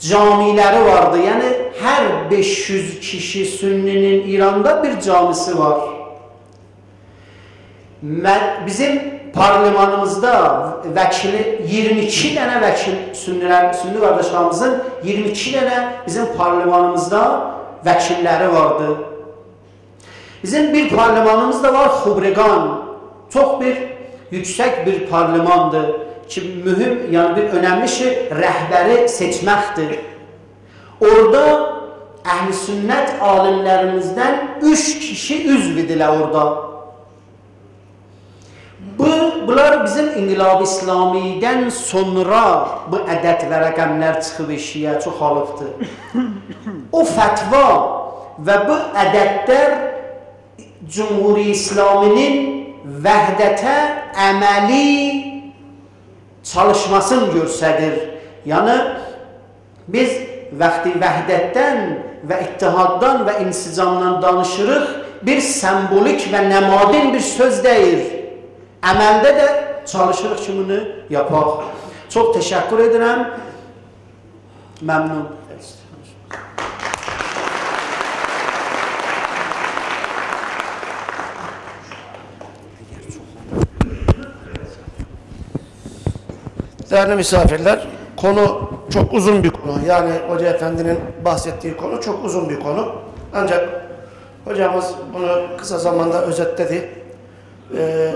camiləri vardı. Yəni hər 500 kişi sünninin İranda bir camisi var. Bizim parlamanımızda vəkili 22 dənə vəkil sünnilər, sünni qardaşlarımızın 22 dənə bizim parlamanımızda vəkilləri vardı. Bizim bir parlamanımız da var Xubregan. Çox bir yüksək bir parlamandır ki, mühüm, yəni bir önəmli şey rəhbəri seçməkdir. Orada əhl-i sünnət alimlərimizdən üç kişi üzvidirlər orada. Bu, bunlar bizim İnqilab-ı İslamidən sonra bu ədəd və rəqəmlər çıxıb eşiyə çoxalıbdır. O fətva və bu ədədlər Cumhuri İslaminin vəhdətə əməli çalışmasını göstərir. Yəni biz vaxtı vəhdətdən və ittihaddan və insicamdan danışırıq, bir sembolik və nəmadin bir söz deyil. Əməldə də çalışırıq ki, bunu yapaq. Çox təşəkkür edirəm. Məmnun. Değerli misafirler, konu çok uzun bir konu. Yani Hoca Efendi'nin bahsettiği konu çok uzun bir konu. Ancak hocamız bunu kısa zamanda özetledi. Ee,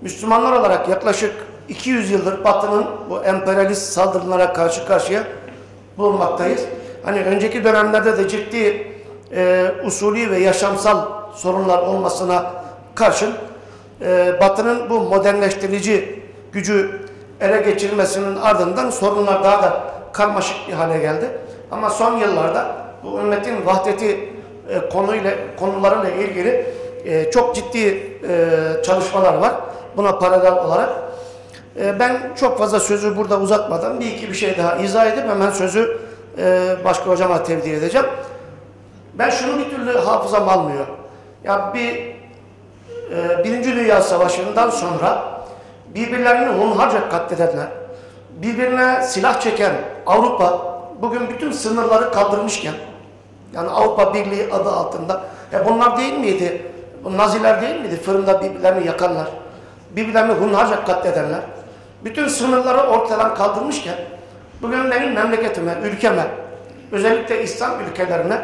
Müslümanlar olarak yaklaşık 200 yıldır Batı'nın bu emperyalist saldırılara karşı karşıya bulunmaktayız. Hani önceki dönemlerde de ciddi e, usulü ve yaşamsal sorunlar olmasına karşın e, Batı'nın bu modernleştirici gücü ele geçirilmesinin ardından sorunlar daha da karmaşık bir hale geldi. Ama son yıllarda bu ümmetin vahdeti e, konuyla konularıyla ilgili e, çok ciddi e, çalışmalar var. Buna paralel olarak e, ben çok fazla sözü burada uzatmadan bir iki bir şey daha izah edip hemen sözü e, başka hocama tevdi edeceğim. Ben şunu bir türlü hafızam almıyor. Ya bir e, Birinci Dünya Savaşı'ndan sonra birbirlerini hunharca katledenler, birbirine silah çeken Avrupa bugün bütün sınırları kaldırmışken, yani Avrupa Birliği adı altında, e bunlar değil miydi? Naziler değil miydi? Fırında birbirlerini yakanlar, birbirlerini hunharca katledenler, bütün sınırları ortadan kaldırmışken, bugün benim memleketime, ülkeme, özellikle İslam ülkelerine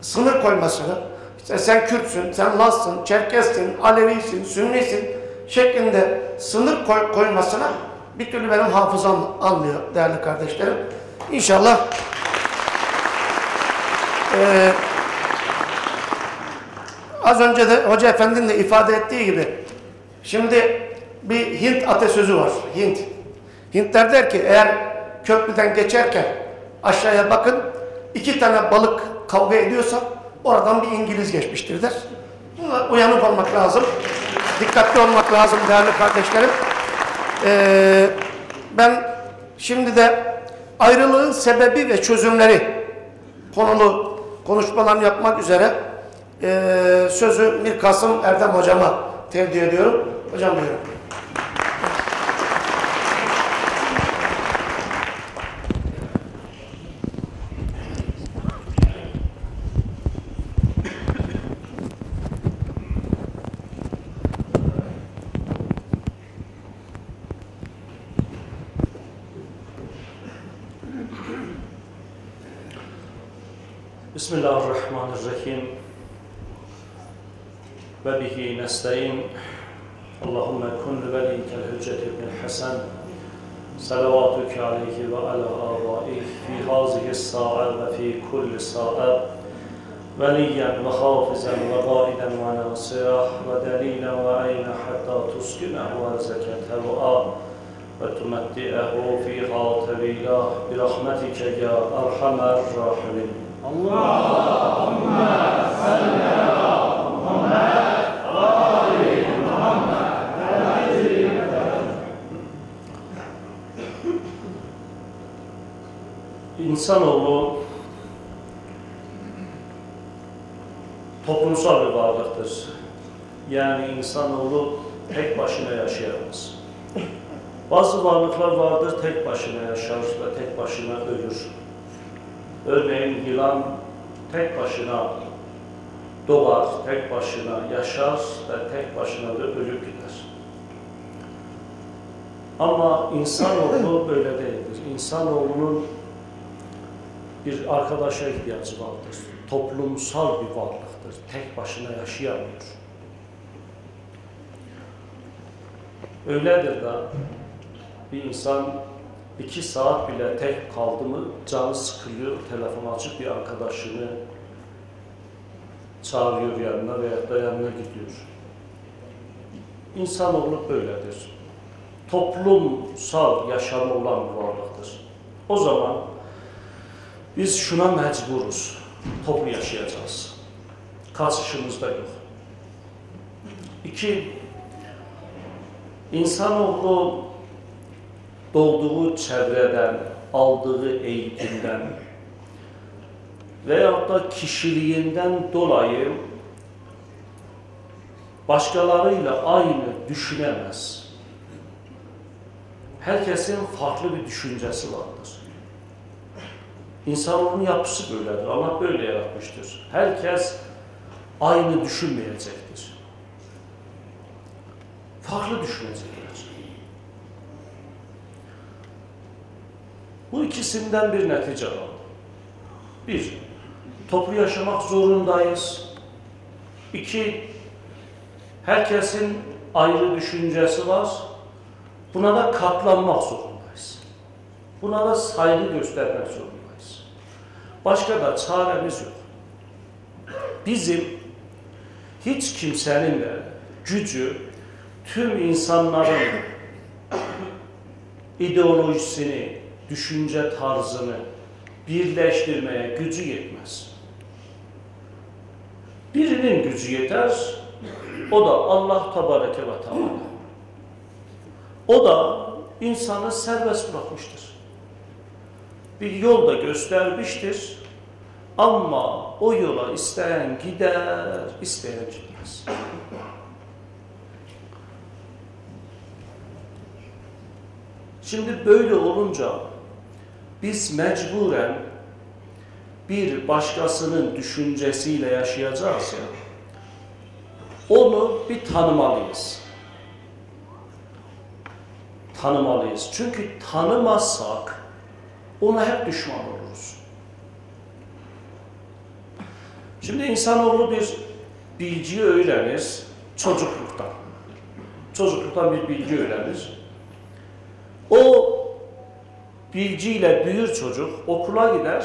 sınır koymasını, İşte sen Kürtsün, sen Lazsın, Çerkessin, Alevisin, Sünnisin şeklinde sınır koy, koymasına bir türlü benim hafızam almıyor değerli kardeşlerim. İnşallah eee Az önce de Hoca Efendi'nin de ifade ettiği gibi şimdi bir Hint atasözü var. Hint. Hintler der ki eğer köprüden geçerken aşağıya bakın iki tane balık kavga ediyorsa oradan bir İngiliz geçmiştir der. Buna uyanık olmak lazım. Dikkatli olmak lazım değerli kardeşlerim. Ee, ben şimdi de ayrılığın sebebi ve çözümleri konulu konuşmalarını yapmak üzere ee, sözü Mir Kasım Erdem hocama tevdi ediyorum. Hocam buyurun. بسم الله الرحمن الرحيم وبه نستعين اللهم كن لوليك الحجة بن الحسن صلواتك عليه وعلى آبائه في هذه الساعة وفي كل ساعة وليا وحافظا وقائدا وناصرا ودليلا وعينا حتى تسكنه أرزك تبعا وتمتئه فيها طويلا برحمتك يا أرحم الراحمين İnsanoğlu toplumsal bir varlıktır. Yani insanoğlu tek başına yaşayamaz. Bazı varlıklar vardır tek başına yaşar ve tek başına ölür. Örneğin yılan tek başına doğar, tek başına yaşar ve tek başına da ölüp gider. Ama insanoğlu böyle değildir. İnsanoğlunun bir arkadaşa ihtiyacı vardır. Toplumsal bir varlıktır. Tek başına yaşayamıyor. Öyledir de bir insan iki saat bile tek kaldı mı canı sıkılıyor, telefon açıp bir arkadaşını çağırıyor yanına veya da yanına gidiyor. İnsanoğlu böyledir. Toplumsal yaşamı olan bir varlıktır. O zaman biz şuna mecburuz. Toplu yaşayacağız. Kaçışımız da yok. İki, insanoğlu doğduğu çevreden, aldığı eğitimden veyahut da kişiliğinden dolayı başkalarıyla aynı düşünemez. Herkesin farklı bir düşüncesi vardır. İnsanoğlunun yapısı böyledir. Allah böyle yaratmıştır. Herkes aynı düşünmeyecektir. Farklı düşünecekler. Bu ikisinden bir netice aldı. Bir, toplu yaşamak zorundayız. İki, herkesin ayrı düşüncesi var. Buna da katlanmak zorundayız. Buna da saygı göstermek zorundayız. Başka da çaremiz yok. Bizim hiç kimsenin de gücü tüm insanların ideolojisini, düşünce tarzını birleştirmeye gücü yetmez. Birinin gücü yeter, o da Allah Tebareke ve Teala. O da insanı serbest bırakmıştır. Bir yol da göstermiştir ama o yola isteyen gider, isteyen gitmez. Şimdi böyle olunca biz mecburen bir başkasının düşüncesiyle yaşayacağız ya, onu bir tanımalıyız. Tanımalıyız. Çünkü tanımazsak ona hep düşman oluruz. Şimdi insanoğlu bir bilgiyi öğrenir çocukluktan. Çocukluktan bir bilgi öğrenir. O bilgiyle büyür çocuk, okula gider.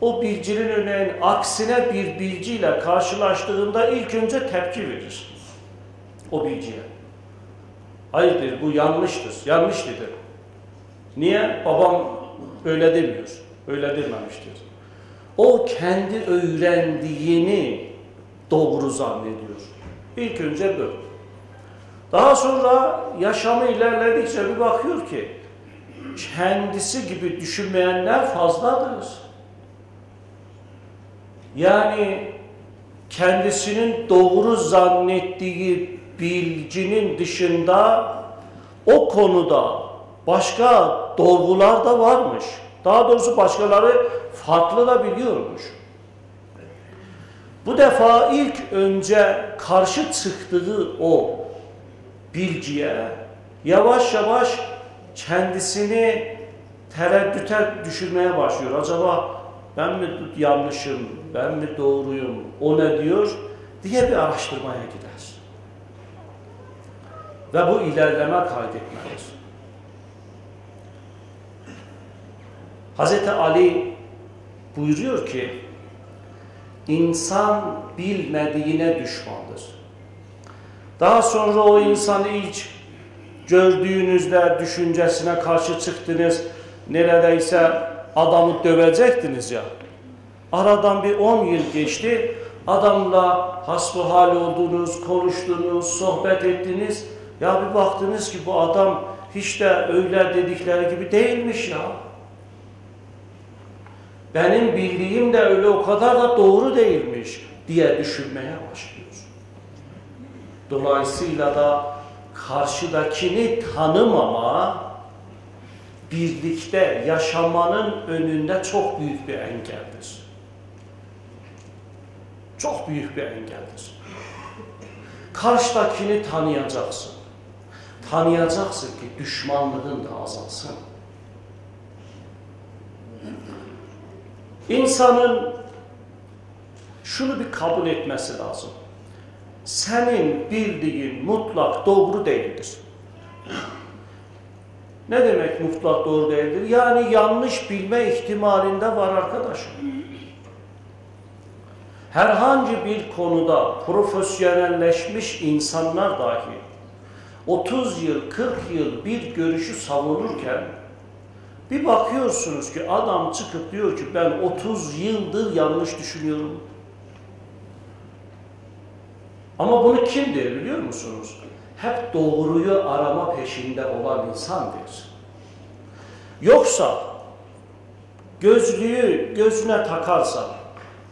O bilginin örneğin aksine bir bilgiyle karşılaştığında ilk önce tepki verir. O bilgiye. Hayırdır bu yanlıştır, yanlış dedi. Niye? Babam öyle demiyor, öyle dememiştir. O kendi öğrendiğini doğru zannediyor. İlk önce bu. Daha sonra yaşamı ilerledikçe bir bakıyor ki kendisi gibi düşünmeyenler fazladır. Yani kendisinin doğru zannettiği bilginin dışında o konuda başka doğrular da varmış. Daha doğrusu başkaları farklı da biliyormuş. Bu defa ilk önce karşı çıktığı o bilgiye yavaş yavaş kendisini tereddüte düşürmeye başlıyor. Acaba ben mi yanlışım, ben mi doğruyum, o ne diyor diye bir araştırmaya gider. Ve bu ilerleme kaydetmelidir. Hz. Ali buyuruyor ki, insan bilmediğine düşmandır. Daha sonra o insanı ilk gördüğünüzde düşüncesine karşı çıktınız, neredeyse adamı dövecektiniz ya. Aradan bir 10 yıl geçti, adamla hasbuhal oldunuz, konuştunuz, sohbet ettiniz. Ya bir baktınız ki bu adam hiç de öyle dedikleri gibi değilmiş ya. Benim bildiğim de öyle o kadar da doğru değilmiş diye düşünmeye başlıyor. Dolayısıyla da karşıdakini tanımama, birlikte yaşamanın önünde çok büyük bir engeldir. Çok büyük bir engeldir. Karşıdakini tanıyacaksın. Tanıyacaksın ki düşmanlığın da azalsın. İnsanın şunu bir kabul etmesi lazım. Senin bildiğin mutlak doğru değildir. Ne demek mutlak doğru değildir? Yani yanlış bilme ihtimalinde var arkadaşım. Herhangi bir konuda profesyonelleşmiş insanlar dahi 30 yıl, 40 yıl bir görüşü savunurken bir bakıyorsunuz ki adam çıkıp diyor ki ben 30 yıldır yanlış düşünüyorum. Ama bunu kim der biliyor musunuz? Hep doğruyu arama peşinde olan insandır. Yoksa gözlüğü gözüne takarsa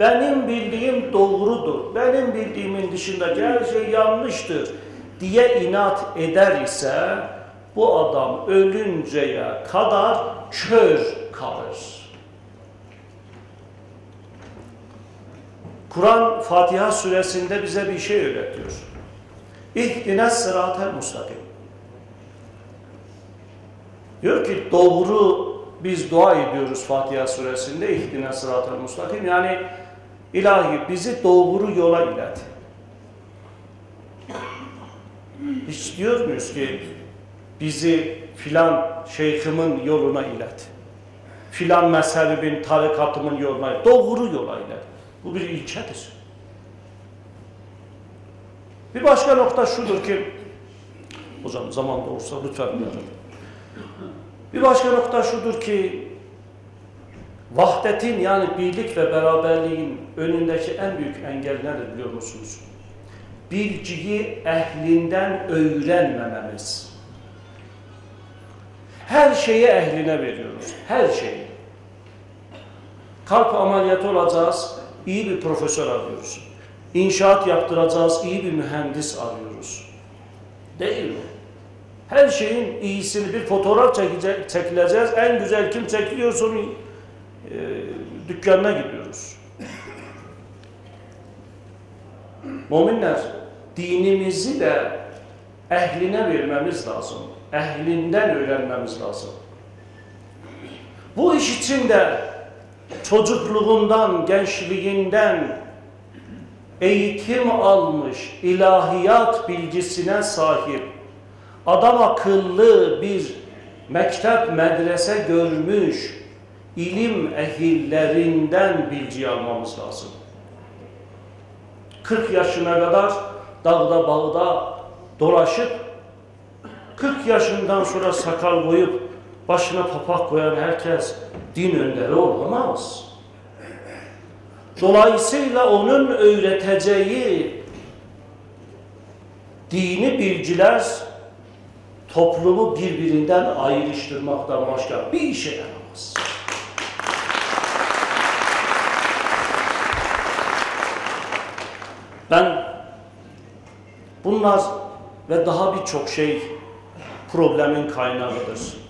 benim bildiğim doğrudur, benim bildiğimin dışında şey yanlıştır diye inat eder ise bu adam ölünceye kadar kör kalır. Kur'an Fatiha suresinde bize bir şey öğretiyor. İhdine sıratel mustakim. Diyor ki doğru biz dua ediyoruz Fatiha suresinde ihdine sıratel mustakim. Yani ilahi bizi doğru yola ilet. Hiç diyor muyuz ki bizi filan şeyhimin yoluna ilet. Filan mezhebin, tarikatımın yoluna ilet. Doğru yola ilet. Bu bir ilkedir. Bir başka nokta şudur ki, hocam zaman da olsa lütfen uyarın. Bir başka nokta şudur ki, vahdetin yani birlik ve beraberliğin önündeki en büyük engel nedir biliyor musunuz? Bilgiyi ehlinden öğrenmememiz. Her şeyi ehline veriyoruz. Her şeyi. Kalp ameliyatı olacağız, iyi bir profesör arıyoruz. İnşaat yaptıracağız, iyi bir mühendis arıyoruz. Değil mi? Her şeyin iyisini bir fotoğraf çekecek, çekileceğiz. En güzel kim çekiliyorsa onun e, dükkanına gidiyoruz. Müminler dinimizi de ehline vermemiz lazım. Ehlinden öğrenmemiz lazım. Bu iş için de çocukluğundan, gençliğinden eğitim almış, ilahiyat bilgisine sahip, adam akıllı bir mektep, medrese görmüş, ilim ehillerinden bilgi almamız lazım. 40 yaşına kadar dağda bağda dolaşıp 40 yaşından sonra sakal koyup başına papak koyan herkes din önderi olamaz. Dolayısıyla onun öğreteceği dini bilgiler toplumu birbirinden ayrıştırmaktan başka bir işe yaramaz. Ben bunlar ve daha birçok şey problemin kaynağıdır.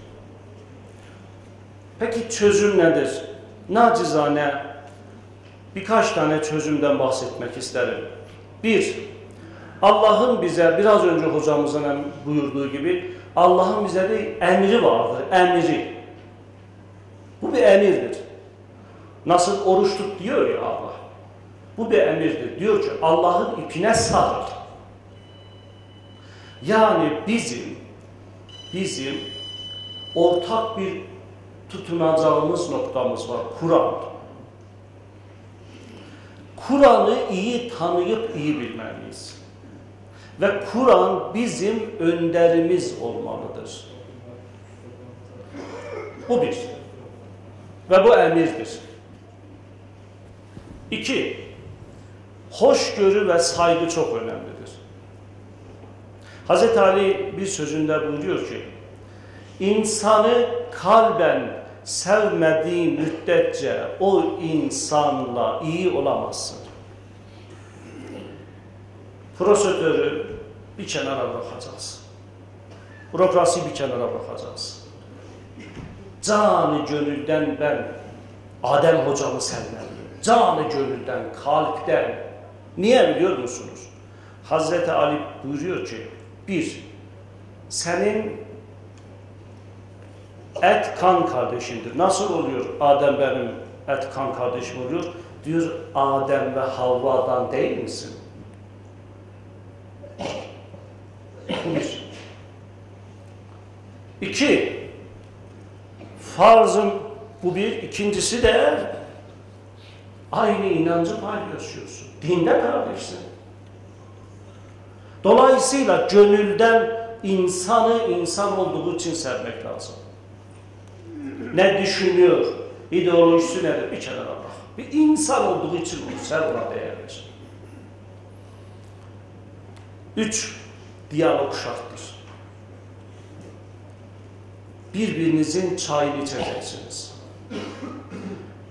Peki çözüm nedir? Nacizane birkaç tane çözümden bahsetmek isterim. Bir, Allah'ın bize biraz önce hocamızın buyurduğu gibi Allah'ın bize bir emri vardır, emri. Bu bir emirdir. Nasıl oruç tut diyor ya Allah. Bu bir emirdir. Diyor ki Allah'ın ipine sarıl. Yani bizim bizim ortak bir tutunacağımız noktamız var. Kur'an. Kur'an'ı iyi tanıyıp iyi bilmeliyiz. Ve Kur'an bizim önderimiz olmalıdır. Bu bir. Ve bu emirdir. İki, hoşgörü ve saygı çok önemlidir. Hz. Ali bir sözünde buyuruyor ki, insanı kalben sevmediği müddetçe o insanla iyi olamazsın. Prosedürü bir kenara bırakacağız. Bürokrasi bir kenara bırakacağız. Canı gönülden ben Adem hocamı sevmeliyim. Canı gönülden, kalpten. Niye biliyor musunuz? Hazreti Ali buyuruyor ki, bir, senin et kan kardeşindir. Nasıl oluyor Adem benim et kan kardeşim oluyor? Diyor Adem ve Havva'dan değil misin? Bir. İki, farzın bu bir. İkincisi de aynı inancı paylaşıyorsun. Dinde kardeşsin. Dolayısıyla gönülden insanı insan olduğu için sevmek lazım. Ne düşünüyor, ideolojisi nedir bir kenara bırak. Bir insan olduğu için sev ona değer ver. Üç, diyalog şarttır. Birbirinizin çayını içeceksiniz.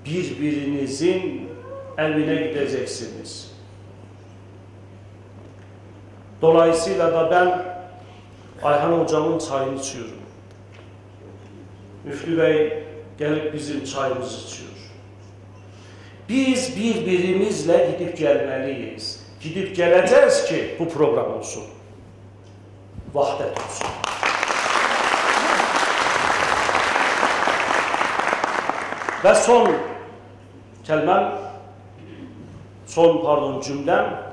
Birbirinizin evine gideceksiniz. Dolayısıyla da ben Ayhan hocamın çayını içiyorum. Müftü Bey gelip bizim çayımızı içiyor. Biz birbirimizle gidip gelmeliyiz. Gidip geleceğiz ki bu program olsun. Vahdet olsun. Ve son kelimem, son pardon cümlem,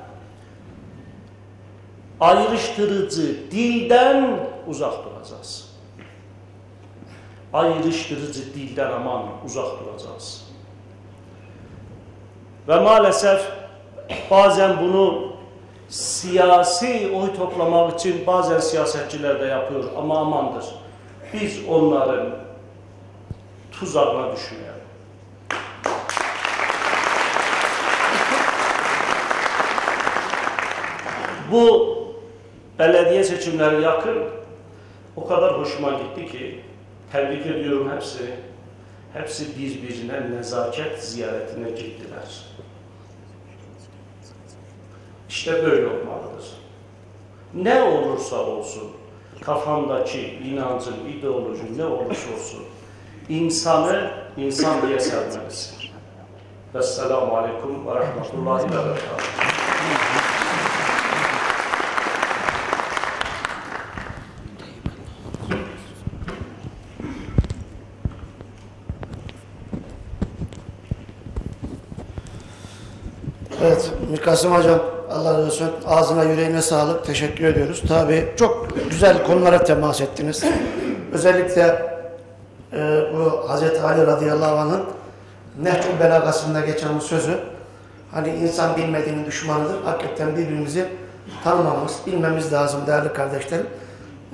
ayrıştırıcı dilden uzak duracağız. Ayrıştırıcı dilden aman uzak duracağız. Ve maalesef bazen bunu siyasi oy toplamak için bazen siyasetçiler de yapıyor ama amandır. Biz onların tuzağına düşmeyelim. Bu belediye seçimleri yakın. O kadar hoşuma gitti ki tebrik ediyorum hepsini. Hepsi birbirine nezaket ziyaretine gittiler. İşte böyle olmalıdır. Ne olursa olsun, kafandaki inancın, ideolojin ne olursa olsun, insanı insan diye sevmelisin. Vesselamu Aleyküm ve Rahmetullahi ve Berekatuhu. Mikasım Hocam Allah razı olsun. Ağzına yüreğine sağlık. Teşekkür ediyoruz. Tabii çok güzel konulara temas ettiniz. Özellikle e, bu Hazreti Ali radıyallahu anh'ın Nehcül Belagası'nda geçen bu sözü hani insan bilmediğinin düşmanıdır. Hakikaten birbirimizi tanımamız, bilmemiz lazım değerli kardeşlerim.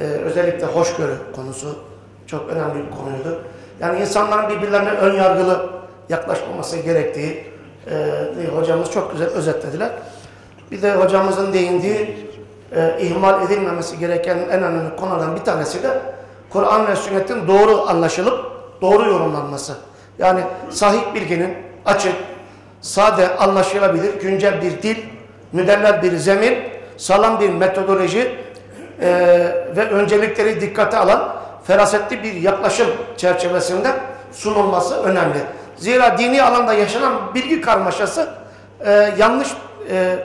E, özellikle hoşgörü konusu çok önemli bir konuydu. Yani insanların birbirlerine ön yargılı yaklaşmaması gerektiği e, hocamız çok güzel özetlediler. Bir de hocamızın değindiği e, ihmal edilmemesi gereken en önemli konulardan bir tanesi de Kur'an ve sünnetin doğru anlaşılıp doğru yorumlanması. Yani sahih bilginin açık, sade, anlaşılabilir, güncel bir dil, müderrer bir zemin, sağlam bir metodoloji e, ve öncelikleri dikkate alan ferasetli bir yaklaşım çerçevesinde sunulması önemli. Zira dini alanda yaşanan bilgi karmaşası e, yanlış e,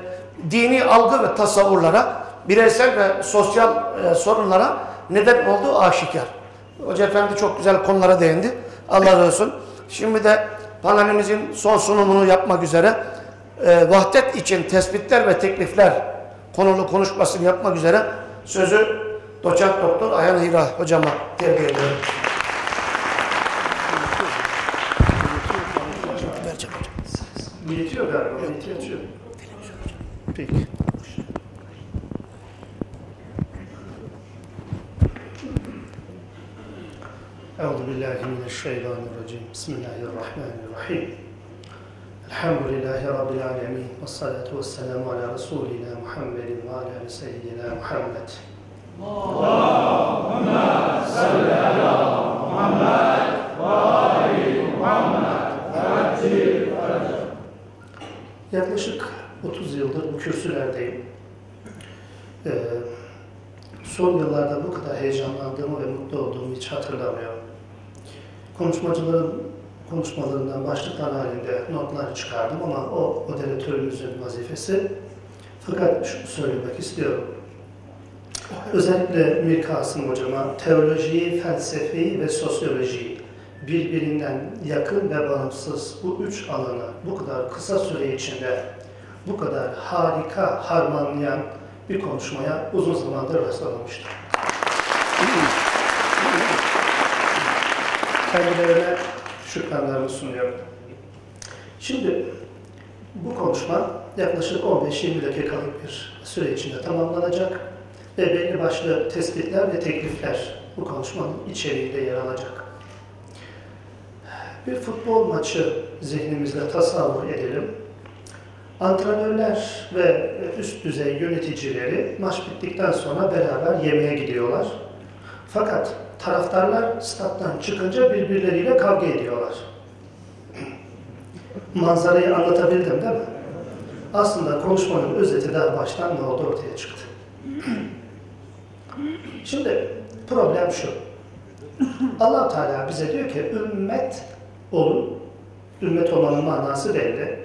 dini algı ve tasavvurlara, bireysel ve sosyal e, sorunlara neden olduğu aşikar. Hoca Efendi çok güzel konulara değindi. Allah razı olsun. Şimdi de panelimizin son sunumunu yapmak üzere e, vahdet için tespitler ve teklifler konulu konuşmasını yapmak üzere sözü doçent doktor Ayhan Hira hocama tevdi ediyorum. Peki. أعوذ بالله من الشيطان الرجيم بسم الله الرحمن الرحيم الحمد لله رب العالمين والصلاة والسلام على رسولنا محمد وعلى آل سيدنا محمد Yaklaşık 30 yıldır bu kürsülerdeyim. Ee, son yıllarda bu kadar heyecanlandığımı ve mutlu olduğumu hiç hatırlamıyorum. Konuşmacıların konuşmalarından başlıklar halinde notlar çıkardım ama o moderatörümüzün vazifesi. Fakat şunu söylemek istiyorum. Özellikle Mir Kasım hocama teolojiyi, felsefeyi ve sosyolojiyi birbirinden yakın ve bağımsız bu üç alanı bu kadar kısa süre içinde bu kadar harika harmanlayan bir konuşmaya uzun zamandır rastlamamıştım. Kendilerine şükranlarımı sunuyorum. Şimdi bu konuşma yaklaşık 15-20 dakikalık bir süre içinde tamamlanacak ve belli başlı tespitler ve teklifler bu konuşmanın içeriğinde yer alacak. Bir futbol maçı zihnimizde tasavvur edelim. Antrenörler ve üst düzey yöneticileri maç bittikten sonra beraber yemeğe gidiyorlar. Fakat taraftarlar stat'tan çıkınca birbirleriyle kavga ediyorlar. Manzarayı anlatabildim değil mi? Aslında konuşmanın özeti daha baştan ne oldu ortaya çıktı. Şimdi problem şu. allah Teala bize diyor ki ümmet olun. Ümmet olmanın manası belli.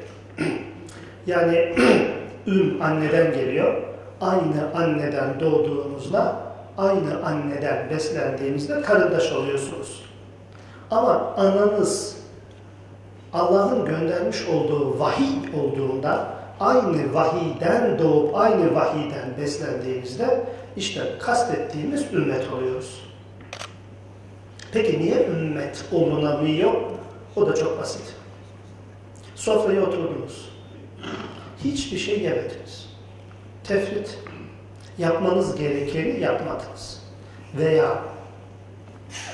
Yani üm anneden geliyor. Aynı anneden doğduğunuzda, aynı anneden beslendiğinizde karındaş oluyorsunuz. Ama ananız Allah'ın göndermiş olduğu vahiy olduğunda aynı vahiyden doğup aynı vahiyden beslendiğimizde işte kastettiğimiz ümmet oluyoruz. Peki niye ümmet olunamıyor? O da çok basit. Sofraya oturdunuz. Hiçbir şey yemediniz. Tefrit. Yapmanız gerekeni yapmadınız. Veya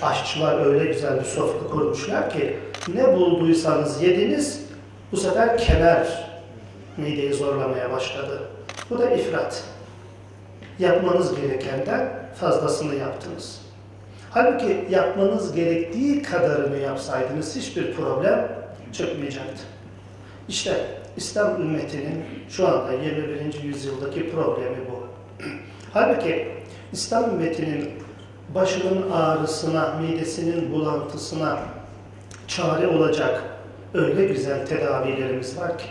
aşçılar öyle güzel bir sofra kurmuşlar ki ne bulduysanız yediniz, bu sefer kemer mideyi zorlamaya başladı. Bu da ifrat. Yapmanız gerekenden fazlasını yaptınız. Halbuki yapmanız gerektiği kadarını yapsaydınız hiçbir problem çıkmayacaktı. İşte İslam ümmetinin şu anda 21. yüzyıldaki problemi bu. Halbuki İslam ümmetinin başının ağrısına, midesinin bulantısına çare olacak öyle güzel tedavilerimiz var ki.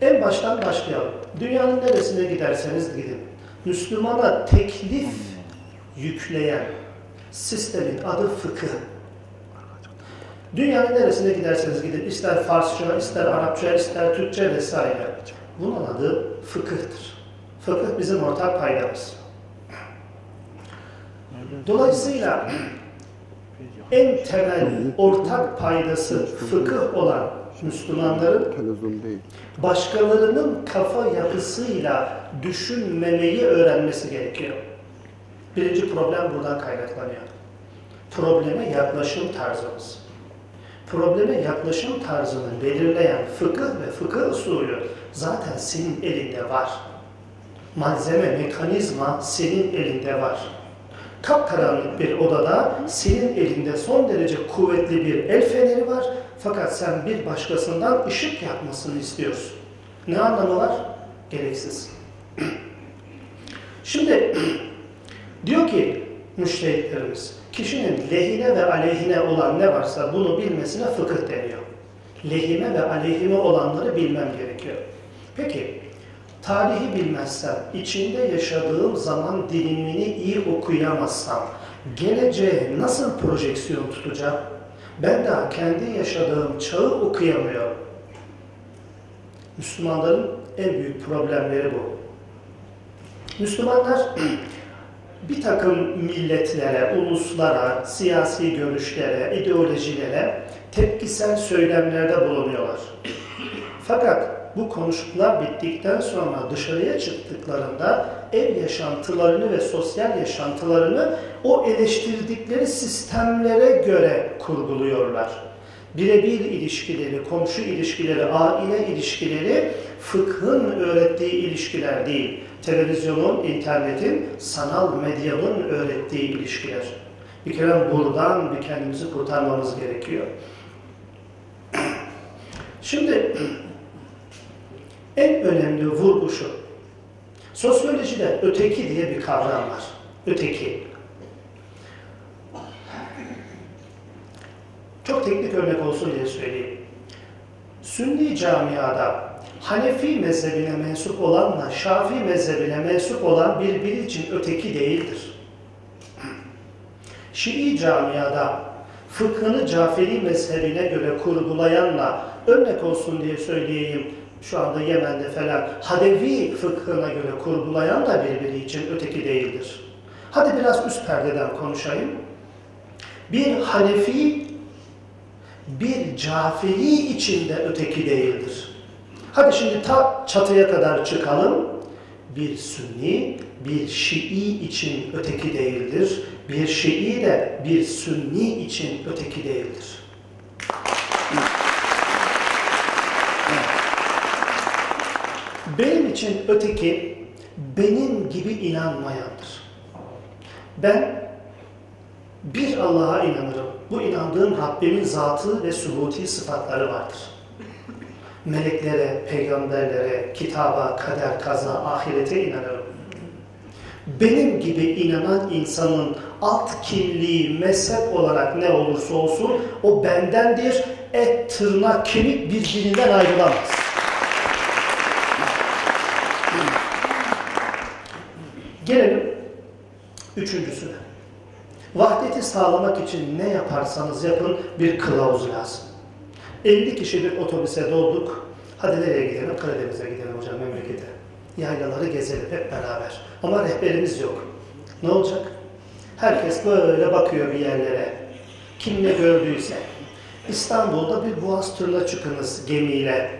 En baştan başlayalım. Dünyanın neresine giderseniz gidin. Müslümana teklif yükleyen sistemin adı fıkıh. Dünyanın neresine giderseniz gidin, ister Farsça, ister Arapça, ister Türkçe vesaire. Bunun adı fıkıhtır. Fıkıh bizim ortak paydamız. Dolayısıyla en temel ortak paydası fıkıh olan Müslümanların başkalarının kafa yapısıyla düşünmemeyi öğrenmesi gerekiyor. Birinci problem buradan kaynaklanıyor. Probleme yaklaşım tarzımız. Probleme yaklaşım tarzını belirleyen fıkıh ve fıkıh usulü zaten senin elinde var. Malzeme, mekanizma senin elinde var. Kapkaranlık bir odada senin elinde son derece kuvvetli bir el feneri var. Fakat sen bir başkasından ışık yapmasını istiyorsun. Ne anlamı var? Gereksiz. Şimdi diyor ki müştehitlerimiz, kişinin lehine ve aleyhine olan ne varsa bunu bilmesine fıkıh deniyor. Lehime ve aleyhime olanları bilmem gerekiyor. Peki, tarihi bilmezsem, içinde yaşadığım zaman dilimini iyi okuyamazsam, geleceğe nasıl projeksiyon tutacağım? Ben daha kendi yaşadığım çağı okuyamıyorum. Müslümanların en büyük problemleri bu. Müslümanlar bir takım milletlere, uluslara, siyasi görüşlere, ideolojilere tepkisel söylemlerde bulunuyorlar. Fakat bu konuşmalar bittikten sonra dışarıya çıktıklarında ev yaşantılarını ve sosyal yaşantılarını o eleştirdikleri sistemlere göre kurguluyorlar. Birebir ilişkileri, komşu ilişkileri, aile ilişkileri fıkhın öğrettiği ilişkiler değil. Televizyonun, internetin, sanal medyanın öğrettiği ilişkiler. Bir kere buradan bir kendimizi kurtarmamız gerekiyor. Şimdi en önemli vurgu şu. Sosyolojide öteki diye bir kavram var. Öteki. Çok teknik örnek olsun diye söyleyeyim. Sünni camiada Hanefi mezhebine mensup olanla Şafii mezhebine mensup olan birbiri için öteki değildir. Şii camiada fıkhını Caferi mezhebine göre kurgulayanla örnek olsun diye söyleyeyim şu anda Yemen'de falan Hadevi fıkhına göre kurgulayan da birbiri için öteki değildir. Hadi biraz üst perdeden konuşayım. Bir Hanefi, bir Caferi için de öteki değildir. Hadi şimdi ta çatıya kadar çıkalım. Bir Sünni, bir Şii için öteki değildir. Bir Şii de bir Sünni için öteki değildir. Benim için öteki benim gibi inanmayandır. Ben bir Allah'a inanırım. Bu inandığım Rabbimin zatı ve subuti sıfatları vardır. Meleklere, peygamberlere, kitaba, kader, kaza, ahirete inanırım. Benim gibi inanan insanın alt kimliği, mezhep olarak ne olursa olsun o bendendir. Et, tırnak, kemik birbirinden ayrılamaz. Gelelim üçüncüsüne. Vahdeti sağlamak için ne yaparsanız yapın bir kılavuz lazım. 50 kişi bir otobüse dolduk. Hadi nereye gidelim? Karadeniz'e gidelim hocam memlekete. Yaylaları gezelim hep beraber. Ama rehberimiz yok. Ne olacak? Herkes böyle bakıyor bir yerlere. Kim ne gördüyse. İstanbul'da bir boğaz turuna çıkınız gemiyle.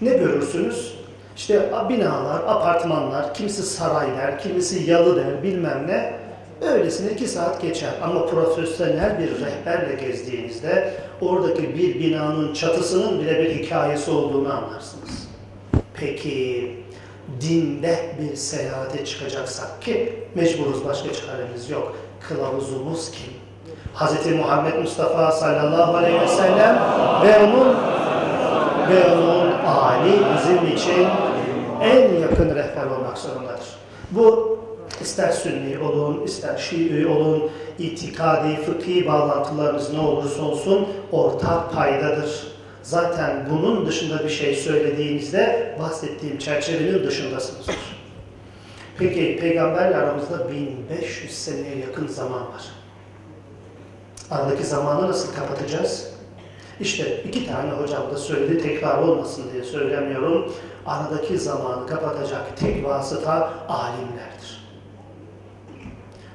Ne görürsünüz? İşte binalar, apartmanlar, kimisi saray der, kimisi yalı der, bilmem ne. Öylesine iki saat geçer. Ama profesyonel bir rehberle gezdiğinizde oradaki bir binanın çatısının bile bir hikayesi olduğunu anlarsınız. Peki dinde bir seyahate çıkacaksak ki mecburuz başka çaremiz yok. Kılavuzumuz kim? Hz. Muhammed Mustafa sallallahu aleyhi ve sellem ve onun ve onun Ali bizim için en yakın rehber olmak zorundadır. Bu ister Sünni olun, ister Şii olun, itikadi, fıkhi bağlantılarınız ne olursa olsun ortak paydadır. Zaten bunun dışında bir şey söylediğinizde bahsettiğim çerçevenin dışındasınızdır. Peki peygamberle aramızda 1500 seneye yakın zaman var. Aradaki zamanı nasıl kapatacağız? İşte iki tane hocam da söyledi, tekrar olmasın diye söylemiyorum. Aradaki zamanı kapatacak tek vasıta alimlerdir.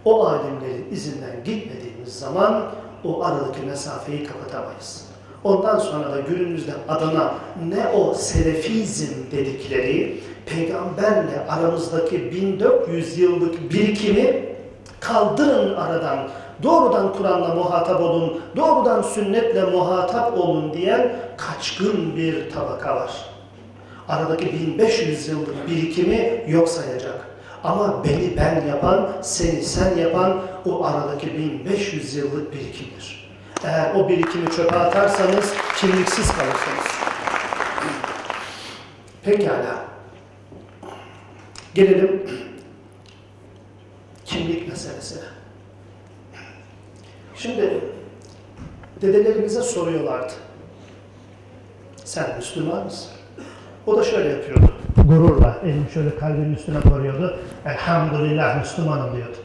O alimlerin izinden gitmediğimiz zaman o aradaki mesafeyi kapatamayız. Ondan sonra da günümüzde adına ne o selefizm dedikleri peygamberle aramızdaki 1400 yıllık birikimi kaldırın aradan. Doğrudan Kur'an'la muhatap olun, doğrudan sünnetle muhatap olun diyen kaçkın bir tabaka var. Aradaki 1500 yıllık birikimi yok sayacak. Ama beni ben yapan, seni sen yapan o aradaki 1500 yıllık birikimdir. Eğer o birikimi çöpe atarsanız kimliksiz kalırsınız. Pekala. Gelelim kimlik meselesine. Şimdi dedelerimize soruyorlardı. Sen Müslüman mısın? O da şöyle yapıyordu. Gururla elini şöyle kalbinin üstüne koyuyordu. Elhamdülillah Müslümanım diyordu.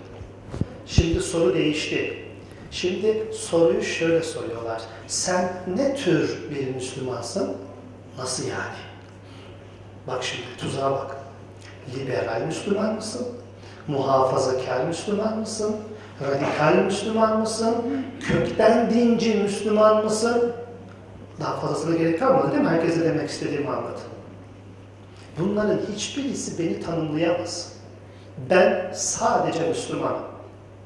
Şimdi soru değişti. Şimdi soruyu şöyle soruyorlar. Sen ne tür bir Müslümansın? Nasıl yani? Bak şimdi tuzağa bak. Liberal Müslüman mısın? Muhafazakar Müslüman mısın? Radikal Müslüman mısın? Kökten dinci Müslüman mısın? Daha fazlasına gerek kalmadı değil mi? Herkese demek istediğimi anladım. Bunların hiçbirisi beni tanımlayamaz. Ben sadece Müslümanım.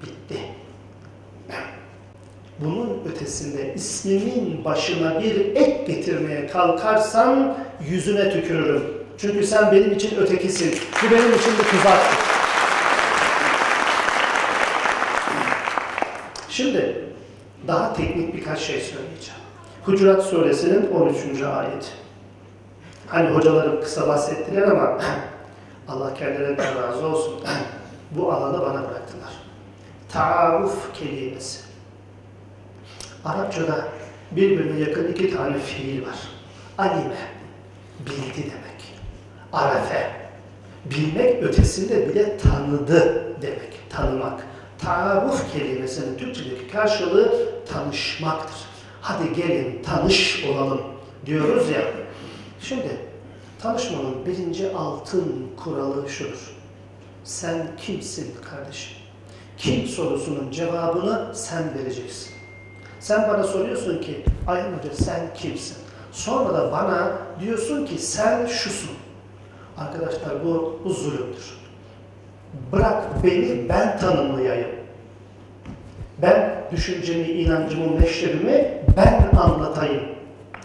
Bitti. Bunun ötesinde ismimin başına bir ek getirmeye kalkarsan yüzüne tükürürüm. Çünkü sen benim için ötekisin. Bu benim için bir tuzaktır. Şimdi daha teknik birkaç şey söyleyeceğim. Hucurat suresinin 13. ayeti. Hani hocalarım kısa bahsettiler ama Allah kendilerinden razı olsun. Bu alanı bana bıraktılar. Taarruf kelimesi. Arapçada birbirine yakın iki tane fiil var. Alime, bildi demek. Arefe, bilmek ötesinde bile tanıdı demek, tanımak. Taarruf kelimesinin Türkçedeki karşılığı tanışmaktır. Hadi gelin tanış olalım diyoruz ya. Şimdi tanışmanın birinci altın kuralı şudur. Sen kimsin kardeşim? Kim sorusunun cevabını sen vereceksin. Sen bana soruyorsun ki Ayhan Hoca sen kimsin? Sonra da bana diyorsun ki sen şusun. Arkadaşlar bu, bu zulümdür. Bırak beni ben tanımlayayım. Ben düşüncemi, inancımı, meşrebimi ben anlatayım.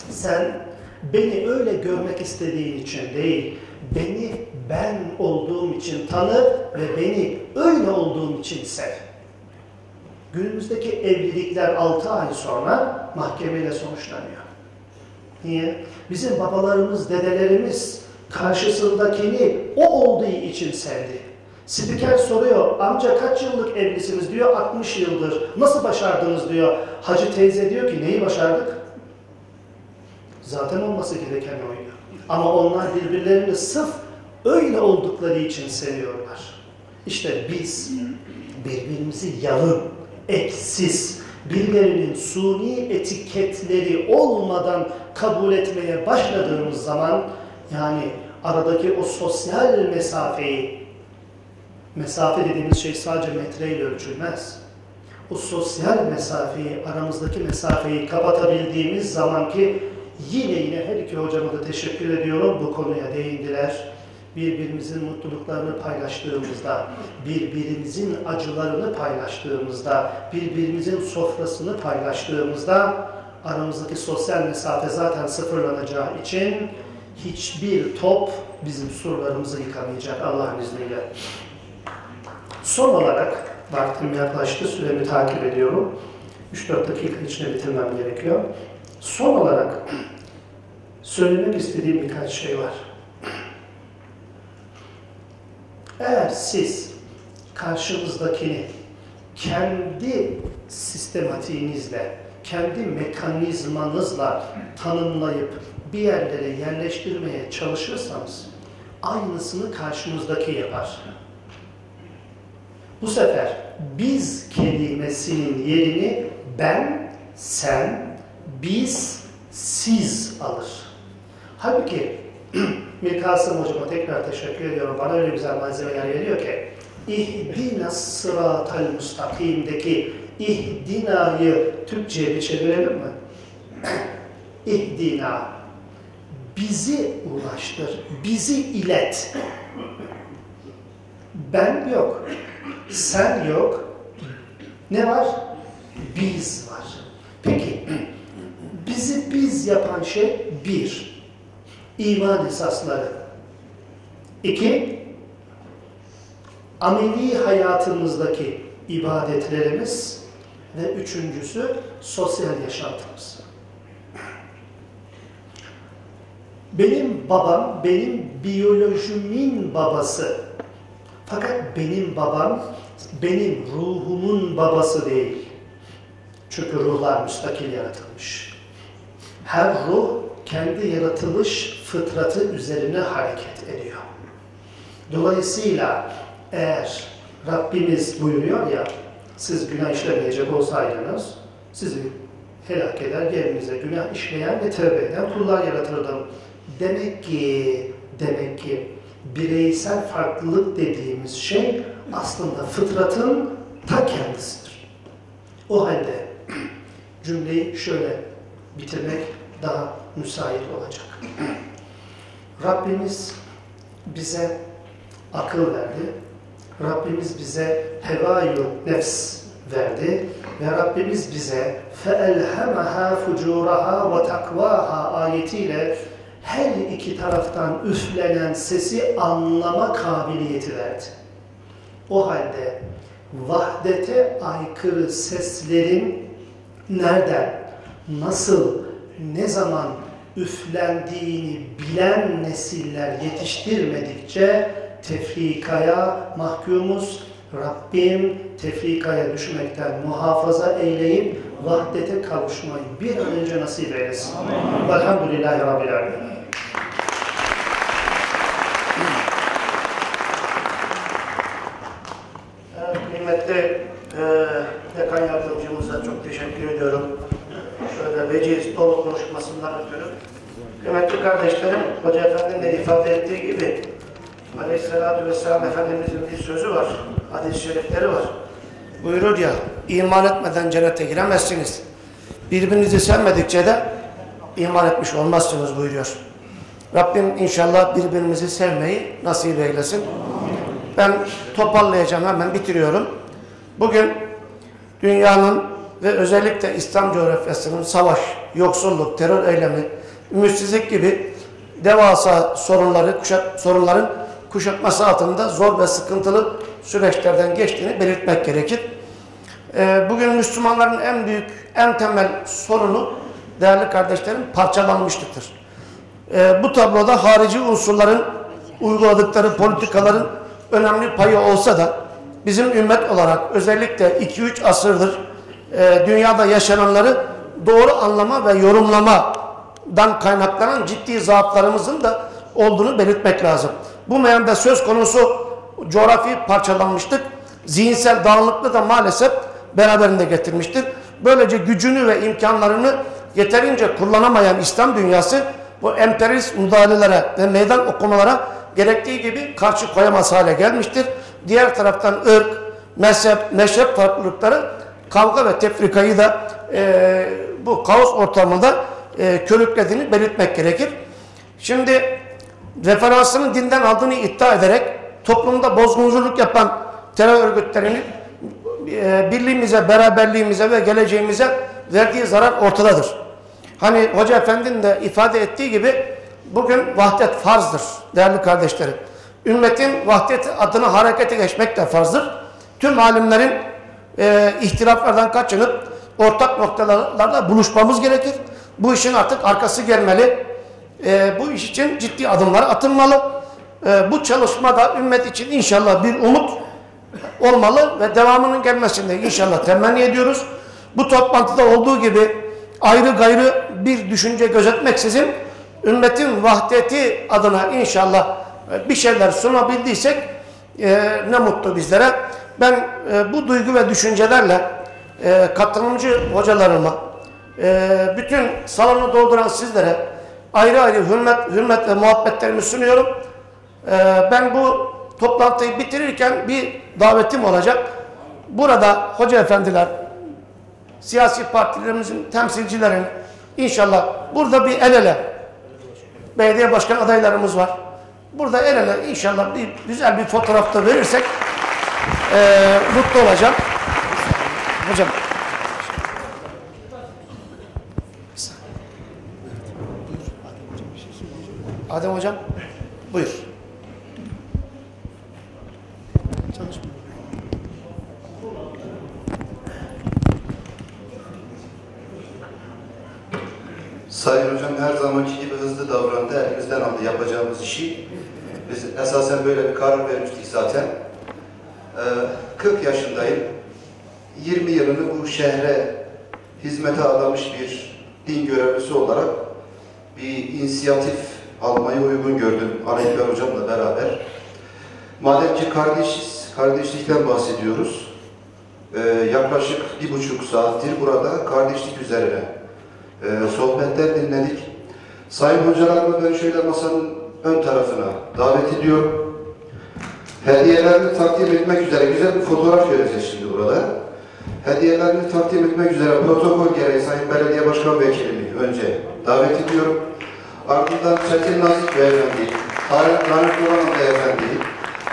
Sen beni öyle görmek istediğin için değil, beni ben olduğum için tanı ve beni öyle olduğum için sev. Günümüzdeki evlilikler 6 ay sonra mahkemeyle sonuçlanıyor. Niye? Bizim babalarımız, dedelerimiz karşısındakini o olduğu için sevdi. Spiker soruyor, amca kaç yıllık evlisiniz diyor, 60 yıldır. Nasıl başardınız diyor. Hacı teyze diyor ki neyi başardık? Zaten olması gereken oydu. Ama onlar birbirlerini sırf öyle oldukları için seviyorlar. İşte biz birbirimizi yalın, eksiz, birilerinin suni etiketleri olmadan kabul etmeye başladığımız zaman yani aradaki o sosyal mesafeyi mesafe dediğimiz şey sadece metreyle ölçülmez. O sosyal mesafeyi, aramızdaki mesafeyi kapatabildiğimiz zaman ki yine yine her iki hocama da teşekkür ediyorum bu konuya değindiler. Birbirimizin mutluluklarını paylaştığımızda, birbirimizin acılarını paylaştığımızda, birbirimizin sofrasını paylaştığımızda aramızdaki sosyal mesafe zaten sıfırlanacağı için hiçbir top bizim surlarımızı yıkamayacak Allah'ın izniyle. Son olarak, vaktim yaklaştı, süremi takip ediyorum. 3-4 dakika içinde bitirmem gerekiyor. Son olarak söylemek istediğim birkaç şey var. Eğer siz karşınızdakini kendi sistematiğinizle, kendi mekanizmanızla tanımlayıp bir yerlere yerleştirmeye çalışırsanız aynısını karşınızdaki yapar. Bu sefer biz kelimesinin yerini ben, sen, biz, siz alır. Halbuki Mir Kasım hocama tekrar teşekkür ediyorum. Bana öyle güzel malzemeler veriyor ki İhdina sıratal müstakimdeki ihdina'yı Türkçe'ye bir çevirelim mi? İhdina. Bizi ulaştır, bizi ilet. Ben yok, sen yok. Ne var? Biz var. Peki, bizi biz yapan şey bir, iman esasları. İki, ameli hayatımızdaki ibadetlerimiz ve üçüncüsü sosyal yaşantımız. Benim babam, benim biyolojimin babası. Fakat benim babam, benim ruhumun babası değil. Çünkü ruhlar müstakil yaratılmış. Her ruh kendi yaratılış fıtratı üzerine hareket ediyor. Dolayısıyla eğer Rabbimiz buyuruyor ya, siz günah işlemeyecek olsaydınız, sizi helak eder, yerinize günah işleyen ve tövbe eden kullar yaratırdım. Demek ki, demek ki bireysel farklılık dediğimiz şey aslında fıtratın ta kendisidir. O halde cümleyi şöyle bitirmek daha müsait olacak. Rabbimiz bize akıl verdi. Rabbimiz bize hevayun nefs verdi ve Rabbimiz bize feelhemaha fucuraha ve takvaha ayetiyle her iki taraftan üflenen sesi anlama kabiliyeti verdi. O halde vahdete aykırı seslerin nereden, nasıl ne zaman üflendiğini bilen nesiller yetiştirmedikçe tefrikaya mahkumuz. Rabbim tefrikaya düşmekten muhafaza eyleyip vahdete kavuşmayı bir an önce nasip eylesin. Velhamdülillahi Rabbil Alemin. Evet, Kıymetli e, dekan yardımcımıza çok teşekkür ediyorum. Şöyle veciz dolu konuşmasından ötürü. Kıymetli kardeşlerim, Hoca Efendi'nin de ifade ettiği gibi Aleyhisselatü Vesselam Efendimizin bir sözü var, hadis-i şerifleri var. Buyurur ya, iman etmeden cennete giremezsiniz. Birbirinizi sevmedikçe de iman etmiş olmazsınız buyuruyor. Rabbim inşallah birbirimizi sevmeyi nasip eylesin. Ben toparlayacağım hemen bitiriyorum. Bugün dünyanın ve özellikle İslam coğrafyasının savaş, yoksulluk, terör eylemi, ümitsizlik gibi devasa sorunları, kuşat, sorunların kuşatması altında zor ve sıkıntılı süreçlerden geçtiğini belirtmek gerekir. Ee, bugün Müslümanların en büyük, en temel sorunu değerli kardeşlerim parçalanmışlıktır. Ee, bu tabloda harici unsurların uyguladıkları politikaların önemli payı olsa da bizim ümmet olarak özellikle 2-3 asırdır e, dünyada yaşananları doğru anlama ve yorumlamadan kaynaklanan ciddi zaaflarımızın da olduğunu belirtmek lazım. Bu meyanda söz konusu coğrafi parçalanmışlık, zihinsel dağınıklığı da maalesef beraberinde getirmiştir. Böylece gücünü ve imkanlarını yeterince kullanamayan İslam dünyası bu emperyalist müdahalelere ve meydan okumalara gerektiği gibi karşı koyamaz hale gelmiştir. Diğer taraftan ırk, mezhep, meşrep farklılıkları kavga ve tefrikayı da e, bu kaos ortamında e, körüklediğini belirtmek gerekir. Şimdi referansını dinden aldığını iddia ederek toplumda bozgunculuk yapan terör örgütlerinin e, birliğimize, beraberliğimize ve geleceğimize verdiği zarar ortadadır. Hani Hoca Efendi'nin de ifade ettiği gibi bugün vahdet farzdır değerli kardeşlerim. Ümmetin vahdet adına harekete geçmek de farzdır. Tüm alimlerin e, ihtilaflardan kaçınıp ortak noktalarda buluşmamız gerekir. Bu işin artık arkası gelmeli. E, bu iş için ciddi adımlar atılmalı. E, bu çalışma da ümmet için inşallah bir umut olmalı ve devamının gelmesini inşallah temenni ediyoruz. Bu toplantıda olduğu gibi ayrı gayrı bir düşünce gözetmeksizin ümmetin vahdeti adına inşallah bir şeyler sunabildiysek e, ne mutlu bizlere. Ben e, bu duygu ve düşüncelerle e, katılımcı hocalarıma, Ee, bütün salonu dolduran sizlere ayrı ayrı hürmet, hürmet ve muhabbetlerimi sunuyorum. Ee, ben bu toplantıyı bitirirken bir davetim olacak. Burada hoca efendiler, siyasi partilerimizin temsilcilerini inşallah burada bir el ele belediye başkan adaylarımız var. Burada el ele inşallah bir güzel bir fotoğrafta verirsek eee, mutlu olacağım. Hocam. Adem hocam. Buyur. Sayın Hocam her zamanki gibi hızlı davrandı. Elimizden aldı yapacağımız işi. Biz esasen böyle bir karar vermiştik zaten. Ee, 40 yaşındayım. 20 yılını bu şehre hizmete adamış bir din görevlisi olarak bir inisiyatif almayı uygun gördüm Ali Ekber Hocam'la beraber. Madem ki kardeşiz, kardeşlikten bahsediyoruz. Ee, yaklaşık bir buçuk saattir burada kardeşlik üzerine e, sohbetler dinledik. Sayın hocalarımı ben şöyle masanın ön tarafına davet ediyorum. Hediyelerini takdim etmek üzere güzel bir fotoğraf göreceğiz şimdi burada. Hediyelerini takdim etmek üzere protokol gereği Sayın Belediye Başkan Vekilimi önce davet ediyorum. Ardından Çetin Nazik Beyefendi, Tarık Duran Beyefendi,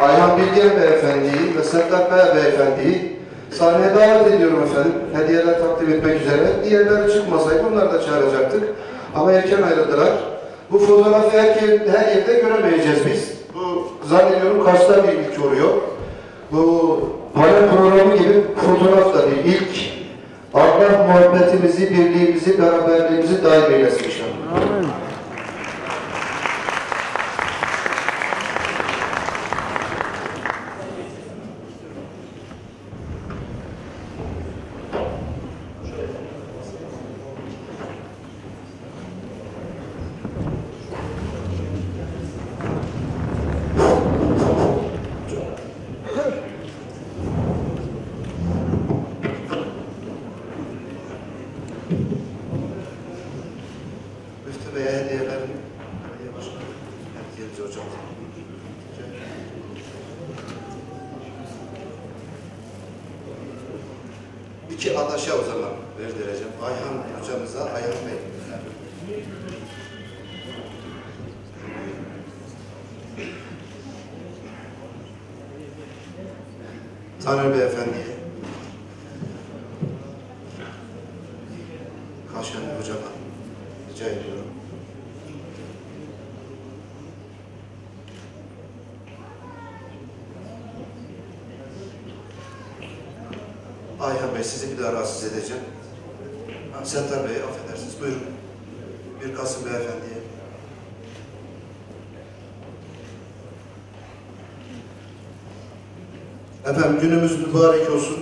Ayhan Bilgen Beyefendi ve Sedat Bey Beyefendi'yi sahneye davet ediyorum efendim. Hediyeler takdim etmek üzere. Diğerleri çıkmasaydı onları da çağıracaktık. Ama erken ayrıldılar. Bu fotoğrafı her, her yerde göremeyeceğiz biz. Bu zannediyorum Kars'ta bir ilk oluyor. Bu panel programı gibi fotoğraf da bir ilk. Allah muhabbetimizi, birliğimizi, beraberliğimizi daim eylesin inşallah. Müftü Bey'e hediyelerini belediye başkanı hediyeci hocam. İki adaşa o zaman verdireceğim. Ayhan hocamıza, Ayhan Bey. Taner Beyefendi'ye. Kaşani hocama rica ediyorum. Ayhan Bey sizi bir daha rahatsız edeceğim. Settar Bey affedersiniz buyurun. Bir Kasım Beyefendi'ye. Efendim günümüz mübarek olsun.